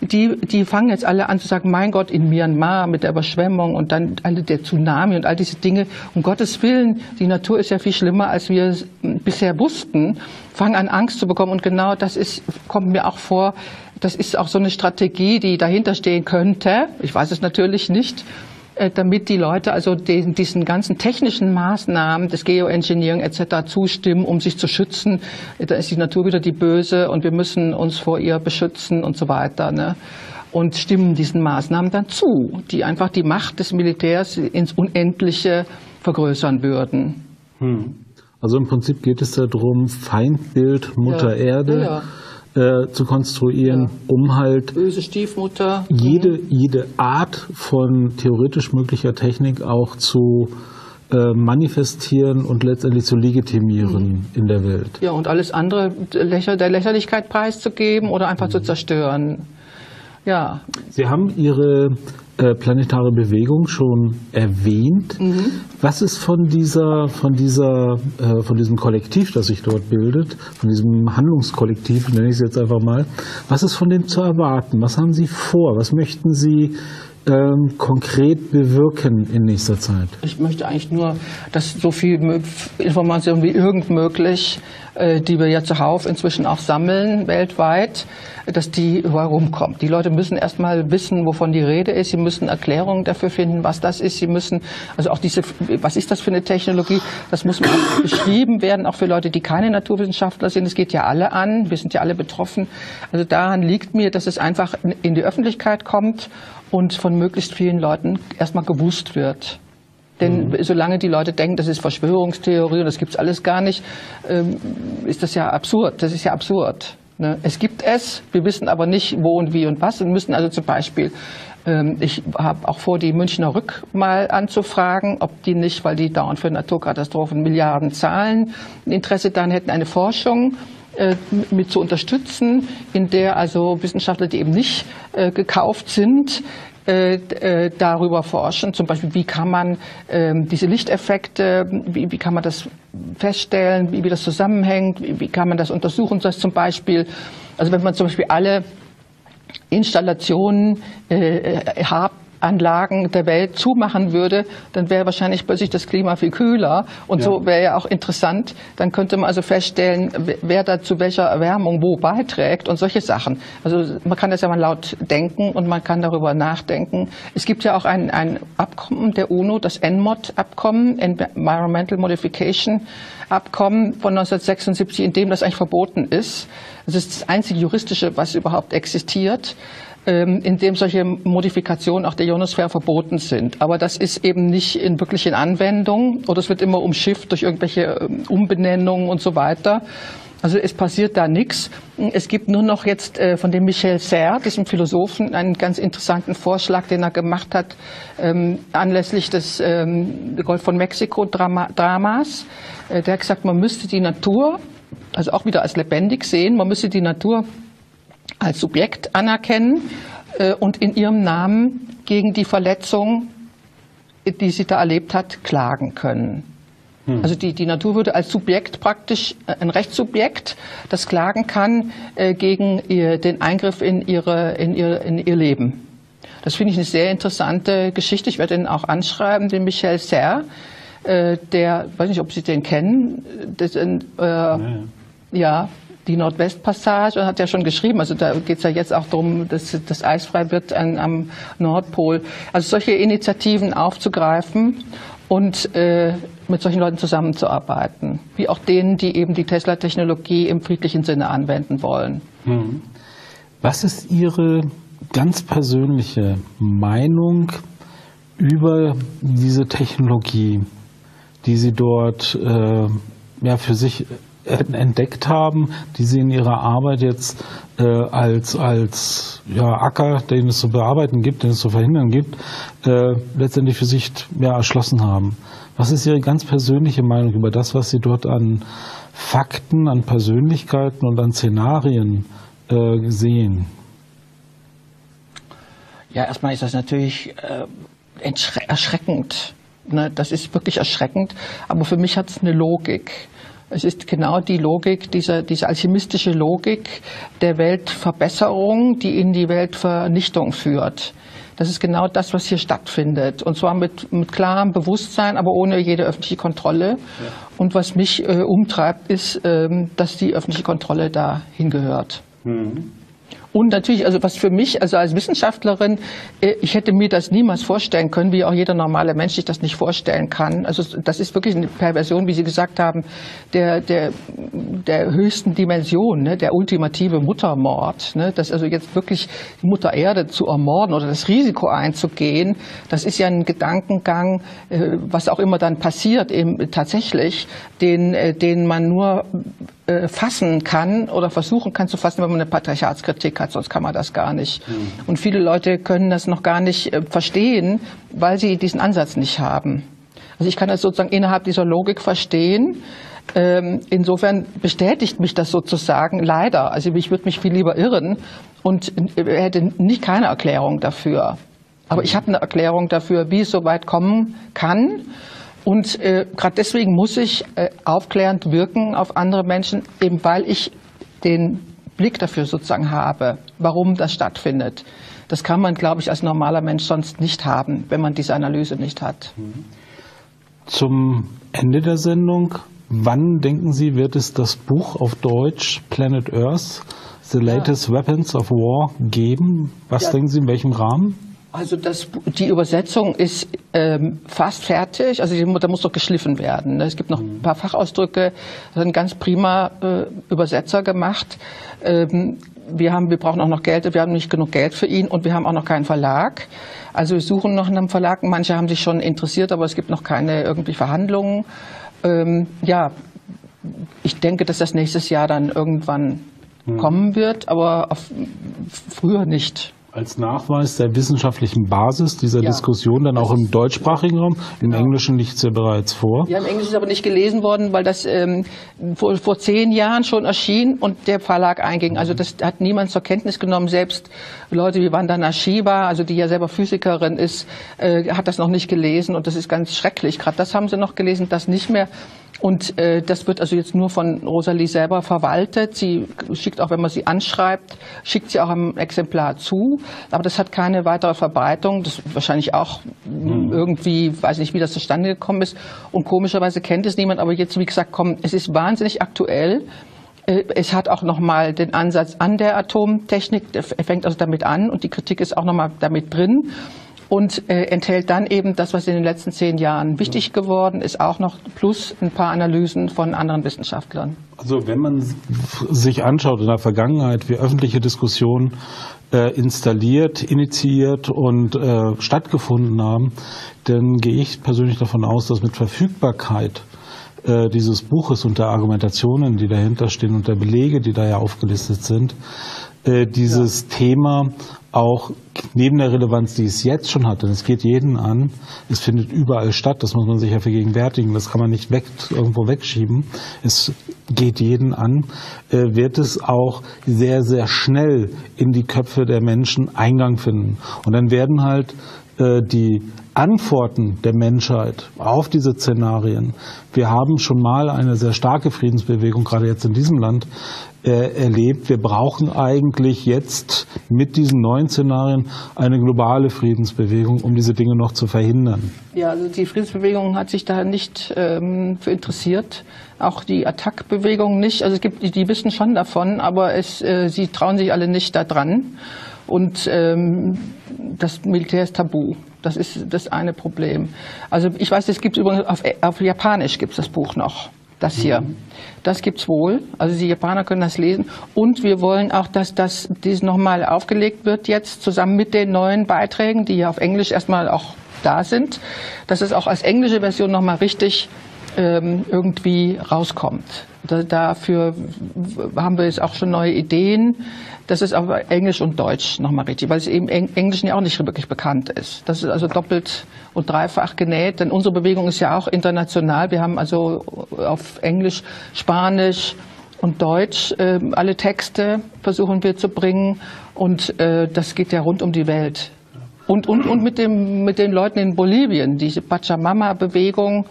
die, die fangen jetzt alle an zu sagen, mein Gott, in Myanmar mit der Überschwemmung und dann alle der Tsunami und all diese Dinge. Um Gottes Willen, die Natur ist ja viel schlimmer, als wir bisher wussten, fangen an Angst zu bekommen. Und genau das ist, kommt mir auch vor, das ist auch so eine Strategie, die dahinter stehen könnte. Ich weiß es natürlich nicht äh, damit die Leute also den, diesen ganzen technischen Maßnahmen des Geoengineering etc. zustimmen, um sich zu schützen. Da ist die Natur wieder die Böse und wir müssen uns vor ihr beschützen und so weiter. Ne? Und stimmen diesen Maßnahmen dann zu, die einfach die Macht des Militärs ins Unendliche vergrößern würden.
Hm. Also im Prinzip geht es darum, Feindbild Mutter ja. Erde. Ja, äh, zu konstruieren, ja. um halt
böse Stiefmutter
jede jede Art von theoretisch möglicher Technik auch zu äh, manifestieren und letztendlich zu legitimieren mhm. in der Welt.
Ja, und alles andere der Lächerlichkeit preiszugeben oder einfach mhm. zu zerstören. Ja.
Sie haben Ihre äh, planetare Bewegung schon erwähnt. Mhm. Was ist von dieser, von dieser, äh, von diesem Kollektiv, das sich dort bildet, von diesem Handlungskollektiv, nenne ich es jetzt einfach mal, was ist von dem zu erwarten? Was haben Sie vor? Was möchten Sie ähm, konkret bewirken in nächster Zeit?
Ich möchte eigentlich nur, dass so viel Information wie irgend möglich, äh, die wir ja zuhauf inzwischen auch sammeln weltweit, dass die herumkommt. Die Leute müssen erstmal wissen, wovon die Rede ist. Sie müssen Erklärungen dafür finden, was das ist. Sie müssen, also auch diese, was ist das für eine Technologie? Das muss beschrieben werden, auch für Leute, die keine Naturwissenschaftler sind. Es geht ja alle an. Wir sind ja alle betroffen. Also daran liegt mir, dass es einfach in die Öffentlichkeit kommt und von möglichst vielen Leuten erstmal gewusst wird. Denn mhm. solange die Leute denken, das ist Verschwörungstheorie und das gibt's alles gar nicht, ähm, ist das ja absurd. Das ist ja absurd. Ne? Es gibt es, wir wissen aber nicht, wo und wie und was und müssen also zum Beispiel ähm, ich habe auch vor, die Münchner Rück mal anzufragen, ob die nicht, weil die dauernd für Naturkatastrophen Milliarden zahlen, Interesse daran hätten, eine Forschung äh, mit zu unterstützen, in der also Wissenschaftler, die eben nicht äh, gekauft sind, äh, darüber forschen, zum Beispiel wie kann man ähm, diese Lichteffekte, wie, wie, kann man das feststellen, wie, wie das zusammenhängt, wie, wie, kann man das untersuchen, dass zum Beispiel, also wenn man zum Beispiel alle Installationen äh, hat, Anlagen der Welt zumachen würde, dann wäre wahrscheinlich plötzlich das Klima viel kühler. Und ja. so wäre ja auch interessant, dann könnte man also feststellen, wer da zu welcher Erwärmung wo beiträgt und solche Sachen. Also man kann das ja mal laut denken und man kann darüber nachdenken. Es gibt ja auch ein, ein Abkommen der UNO, das ENMOD-Abkommen, Environmental Modification Abkommen von 1976, in dem das eigentlich verboten ist. Das ist das einzige juristische, was überhaupt existiert. Ähm, in dem solche Modifikationen auch der Ionosphäre verboten sind. Aber das ist eben nicht in wirklich in Anwendung oder es wird immer umschifft durch irgendwelche ähm, Umbenennungen und so weiter. Also es passiert da nichts. Es gibt nur noch jetzt äh, von dem Michel Serre, diesem Philosophen, einen ganz interessanten Vorschlag, den er gemacht hat ähm, anlässlich des ähm, Golf von Mexiko Dramas. Äh, der hat gesagt, man müsste die Natur, also auch wieder als lebendig sehen, man müsste die Natur als Subjekt anerkennen äh, und in ihrem Namen gegen die Verletzung, die sie da erlebt hat, klagen können. Hm. Also die, die Natur würde als Subjekt praktisch äh, ein Rechtssubjekt, das klagen kann äh, gegen ihr, den Eingriff in, ihre, in, ihr, in ihr Leben. Das finde ich eine sehr interessante Geschichte. Ich werde ihn auch anschreiben, den Michel Serre, äh, der, weiß nicht, ob Sie den kennen, das, äh, ja. ja, die Nordwestpassage hat ja schon geschrieben, also da geht es ja jetzt auch darum, dass das Eis frei wird an, am Nordpol. Also solche Initiativen aufzugreifen und äh, mit solchen Leuten zusammenzuarbeiten, wie auch denen, die eben die Tesla-Technologie im friedlichen Sinne anwenden wollen.
Hm. Was ist Ihre ganz persönliche Meinung über diese Technologie, die Sie dort äh, ja, für sich entdeckt haben, die Sie in Ihrer Arbeit jetzt äh, als, als ja, Acker, den es zu bearbeiten gibt, den es zu verhindern gibt, äh, letztendlich für sich ja, erschlossen haben. Was ist Ihre ganz persönliche Meinung über das, was Sie dort an Fakten, an Persönlichkeiten und an Szenarien äh, sehen?
Ja, erstmal ist das natürlich äh, erschreckend. Ne? Das ist wirklich erschreckend. Aber für mich hat es eine Logik. Es ist genau die Logik, diese, diese alchemistische Logik der Weltverbesserung, die in die Weltvernichtung führt. Das ist genau das, was hier stattfindet. Und zwar mit, mit klarem Bewusstsein, aber ohne jede öffentliche Kontrolle. Ja. Und was mich äh, umtreibt, ist, ähm, dass die öffentliche Kontrolle da hingehört. Mhm. Und natürlich, also was für mich, also als Wissenschaftlerin, äh, ich hätte mir das niemals vorstellen können, wie auch jeder normale Mensch sich das nicht vorstellen kann. Also das ist wirklich eine Perversion, wie Sie gesagt haben, der, der, der höchsten Dimension, ne, der ultimative Muttermord. Ne, dass also jetzt wirklich Mutter Erde zu ermorden oder das Risiko einzugehen, das ist ja ein Gedankengang, äh, was auch immer dann passiert, eben tatsächlich, den, äh, den man nur äh, fassen kann oder versuchen kann zu fassen, wenn man eine Patriarchatskritik hat, sonst kann man das gar nicht. Mhm. Und viele Leute können das noch gar nicht äh, verstehen, weil sie diesen Ansatz nicht haben. Also ich kann das sozusagen innerhalb dieser Logik verstehen. Ähm, insofern bestätigt mich das sozusagen leider. Also ich würde mich viel lieber irren und äh, hätte nicht keine Erklärung dafür. Aber ich habe eine Erklärung dafür, wie es so weit kommen kann. Und äh, gerade deswegen muss ich äh, aufklärend wirken auf andere Menschen, eben weil ich den Blick dafür sozusagen habe, warum das stattfindet. Das kann man, glaube ich, als normaler Mensch sonst nicht haben, wenn man diese Analyse nicht hat.
Zum Ende der Sendung, wann denken Sie, wird es das Buch auf Deutsch Planet Earth, The Latest ja. Weapons of War geben? Was ja. denken Sie, in welchem Rahmen?
Also das, die Übersetzung ist ähm, fast fertig. Also die, da muss doch geschliffen werden. Ne? Es gibt noch ein paar Fachausdrücke. Das hat ein ganz prima äh, Übersetzer gemacht. Ähm, wir haben, wir brauchen auch noch Geld. Wir haben nicht genug Geld für ihn und wir haben auch noch keinen Verlag. Also wir suchen noch einen Verlag. Manche haben sich schon interessiert, aber es gibt noch keine irgendwie Verhandlungen. Ähm, ja, ich denke, dass das nächstes Jahr dann irgendwann hm. kommen wird, aber auf, früher nicht
als Nachweis der wissenschaftlichen Basis dieser ja. Diskussion dann auch im deutschsprachigen Raum. Im genau. Englischen liegt es ja bereits vor.
Ja, im Englischen ist aber nicht gelesen worden, weil das ähm, vor, vor zehn Jahren schon erschien und der Verlag einging. Also das hat niemand zur Kenntnis genommen. Selbst Leute wie Vandana Shiva, also die ja selber Physikerin ist, äh, hat das noch nicht gelesen und das ist ganz schrecklich. Gerade das haben sie noch gelesen, das nicht mehr. Und äh, das wird also jetzt nur von Rosalie selber verwaltet. Sie schickt auch, wenn man sie anschreibt, schickt sie auch ein Exemplar zu. Aber das hat keine weitere Verbreitung. Das ist wahrscheinlich auch mhm. irgendwie, weiß nicht, wie das zustande gekommen ist. Und komischerweise kennt es niemand. Aber jetzt, wie gesagt, komm, es ist wahnsinnig aktuell. Äh, es hat auch nochmal den Ansatz an der Atomtechnik. Er fängt also damit an und die Kritik ist auch nochmal damit drin und äh, enthält dann eben das, was in den letzten zehn Jahren wichtig geworden ist, auch noch plus ein paar Analysen von anderen Wissenschaftlern.
Also wenn man sich anschaut in der Vergangenheit, wie öffentliche Diskussionen äh, installiert, initiiert und äh, stattgefunden haben, dann gehe ich persönlich davon aus, dass mit Verfügbarkeit äh, dieses Buches und der Argumentationen, die dahinter stehen und der Belege, die da ja aufgelistet sind, äh, dieses ja. Thema auch neben der Relevanz, die es jetzt schon hat, denn es geht jeden an, es findet überall statt, das muss man sich ja vergegenwärtigen, das kann man nicht weg, irgendwo wegschieben, es geht jeden an, äh, wird es auch sehr, sehr schnell in die Köpfe der Menschen Eingang finden. Und dann werden halt äh, die Antworten der Menschheit auf diese Szenarien. Wir haben schon mal eine sehr starke Friedensbewegung, gerade jetzt in diesem Land, äh, erlebt. Wir brauchen eigentlich jetzt mit diesen neuen Szenarien eine globale Friedensbewegung, um diese Dinge noch zu verhindern.
Ja, also die Friedensbewegung hat sich da nicht ähm, für interessiert. Auch die Attack-Bewegung nicht. Also es gibt, die, die wissen schon davon, aber es, äh, sie trauen sich alle nicht da dran. Und ähm, das Militär ist tabu. Das ist das eine Problem. Also ich weiß, es gibt übrigens auf, auf Japanisch gibt es das Buch noch. Das hier. Mhm. Das gibt's wohl. Also die Japaner können das lesen. Und wir wollen auch, dass das dies nochmal aufgelegt wird jetzt zusammen mit den neuen Beiträgen, die ja auf Englisch erstmal auch da sind, dass es auch als englische Version nochmal richtig ähm, irgendwie rauskommt. Da, dafür haben wir jetzt auch schon neue Ideen. Das ist aber Englisch und Deutsch nochmal richtig, weil es eben Englisch ja auch nicht wirklich bekannt ist. Das ist also doppelt und dreifach genäht, denn unsere Bewegung ist ja auch international. Wir haben also auf Englisch, Spanisch und Deutsch äh, alle Texte versuchen wir zu bringen und äh, das geht ja rund um die Welt. Und, und, und mit, dem, mit den Leuten in Bolivien, diese Pachamama-Bewegung,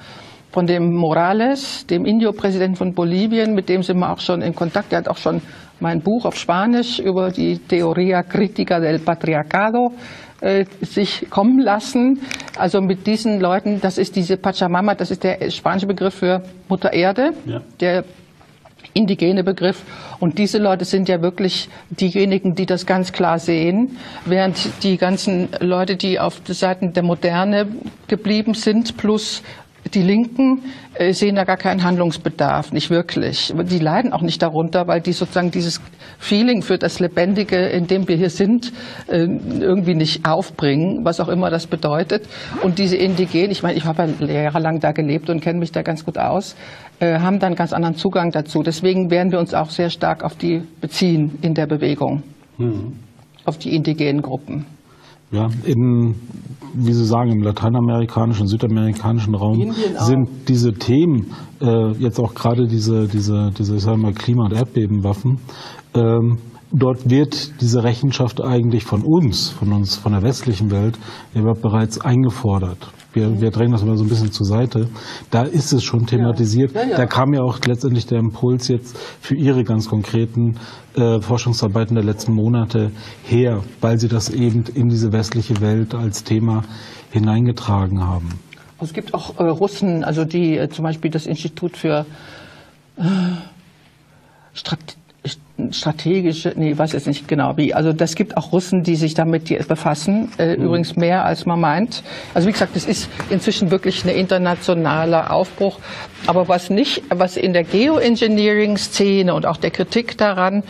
von dem Morales, dem Indio-Präsidenten von Bolivien, mit dem sind wir auch schon in Kontakt. Er hat auch schon mein Buch auf Spanisch über die Theoria Critica del Patriarcado äh, sich kommen lassen. Also mit diesen Leuten, das ist diese Pachamama, das ist der spanische Begriff für Mutter Erde, ja. der indigene Begriff. Und diese Leute sind ja wirklich diejenigen, die das ganz klar sehen, während die ganzen Leute, die auf der Seite der Moderne geblieben sind, plus die Linken äh, sehen da gar keinen Handlungsbedarf, nicht wirklich. Die leiden auch nicht darunter, weil die sozusagen dieses Feeling für das Lebendige, in dem wir hier sind, äh, irgendwie nicht aufbringen, was auch immer das bedeutet. Und diese Indigenen, ich meine, ich habe ja jahrelang da gelebt und kenne mich da ganz gut aus, äh, haben dann ganz anderen Zugang dazu. Deswegen werden wir uns auch sehr stark auf die beziehen in der Bewegung, mhm. auf die indigenen Gruppen.
Ja, in, wie Sie sagen, im lateinamerikanischen, südamerikanischen Raum sind diese Themen, äh, jetzt auch gerade diese, diese, diese ich sag mal, Klima- und Erdbebenwaffen, ähm, dort wird diese Rechenschaft eigentlich von uns, von uns, von der westlichen Welt, ja bereits eingefordert. Wir, wir drängen das immer so ein bisschen zur Seite. Da ist es schon thematisiert. Ja. Ja, ja. Da kam ja auch letztendlich der Impuls jetzt für Ihre ganz konkreten äh, Forschungsarbeiten der letzten Monate her, weil Sie das eben in diese westliche Welt als Thema hineingetragen haben.
Es gibt auch äh, Russen, also die äh, zum Beispiel das Institut für äh, Strategie strategische, nee, weiß jetzt nicht genau wie. Also das gibt auch Russen, die sich damit befassen, äh, mhm. übrigens mehr als man meint. Also wie gesagt, es ist inzwischen wirklich ein internationaler Aufbruch. Aber was nicht, was in der Geoengineering-Szene und auch der Kritik daran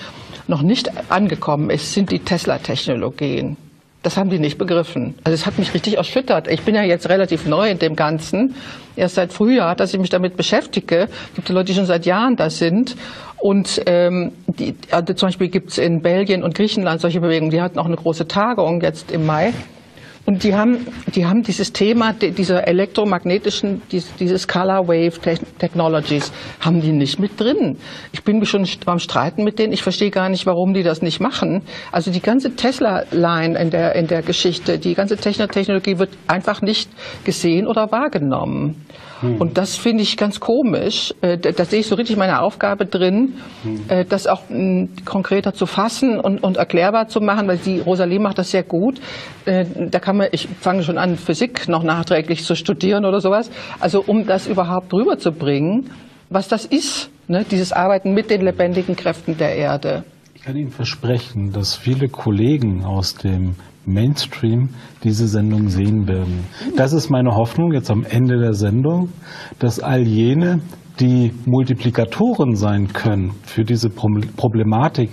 noch nicht angekommen ist, sind die Tesla-Technologien. Das haben die nicht begriffen. Also es hat mich richtig erschüttert. Ich bin ja jetzt relativ neu in dem Ganzen. Erst seit Frühjahr, dass ich mich damit beschäftige. Es gibt Leute, die schon seit Jahren da sind. Und ähm, die, also zum Beispiel gibt es in Belgien und Griechenland solche Bewegungen. Die hatten auch eine große Tagung jetzt im Mai. Und die haben, die haben dieses Thema dieser elektromagnetischen, dieses Color Wave Technologies, haben die nicht mit drin. Ich bin schon beim Streiten mit denen. Ich verstehe gar nicht, warum die das nicht machen. Also die ganze Tesla-Line in der, in der Geschichte, die ganze Technologie wird einfach nicht gesehen oder wahrgenommen. Hm. Und das finde ich ganz komisch. Äh, da sehe ich so richtig meine Aufgabe drin, hm. Äh, das auch hm, konkreter zu fassen und, und erklärbar zu machen, weil die Rosalie macht das sehr gut. Äh, da kann man, ich fange schon an, Physik noch nachträglich zu studieren oder sowas. Also um das überhaupt rüberzubringen, was das ist, ne? dieses Arbeiten mit den lebendigen Kräften der Erde.
Ich kann Ihnen versprechen, dass viele Kollegen aus dem Mainstream diese Sendung sehen werden. Das ist meine Hoffnung jetzt am Ende der Sendung, dass all jene, die Multiplikatoren sein können für diese Problematik,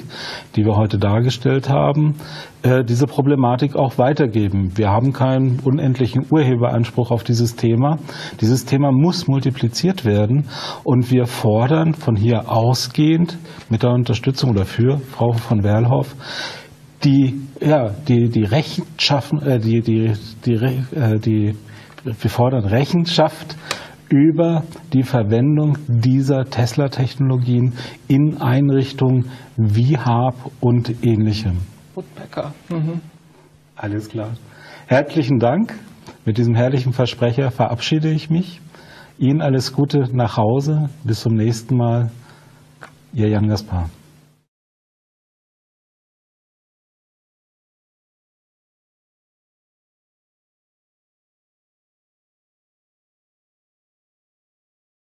die wir heute dargestellt haben, äh, diese Problematik auch weitergeben. Wir haben keinen unendlichen Urheberanspruch auf dieses Thema. Dieses Thema muss multipliziert werden und wir fordern von hier ausgehend mit der Unterstützung oder für Frau von Werlhoff die, ja, die, die Rechenschaft, äh, die, die, die, äh, die, wir fordern Rechenschaft über die Verwendung dieser Tesla-Technologien in Einrichtungen wie Hab und ähnlichem.
Woodpecker. Mhm.
Alles klar. Herzlichen Dank. Mit diesem herrlichen Versprecher verabschiede ich mich. Ihnen alles Gute nach Hause. Bis zum nächsten Mal. Ihr Jan Gaspar.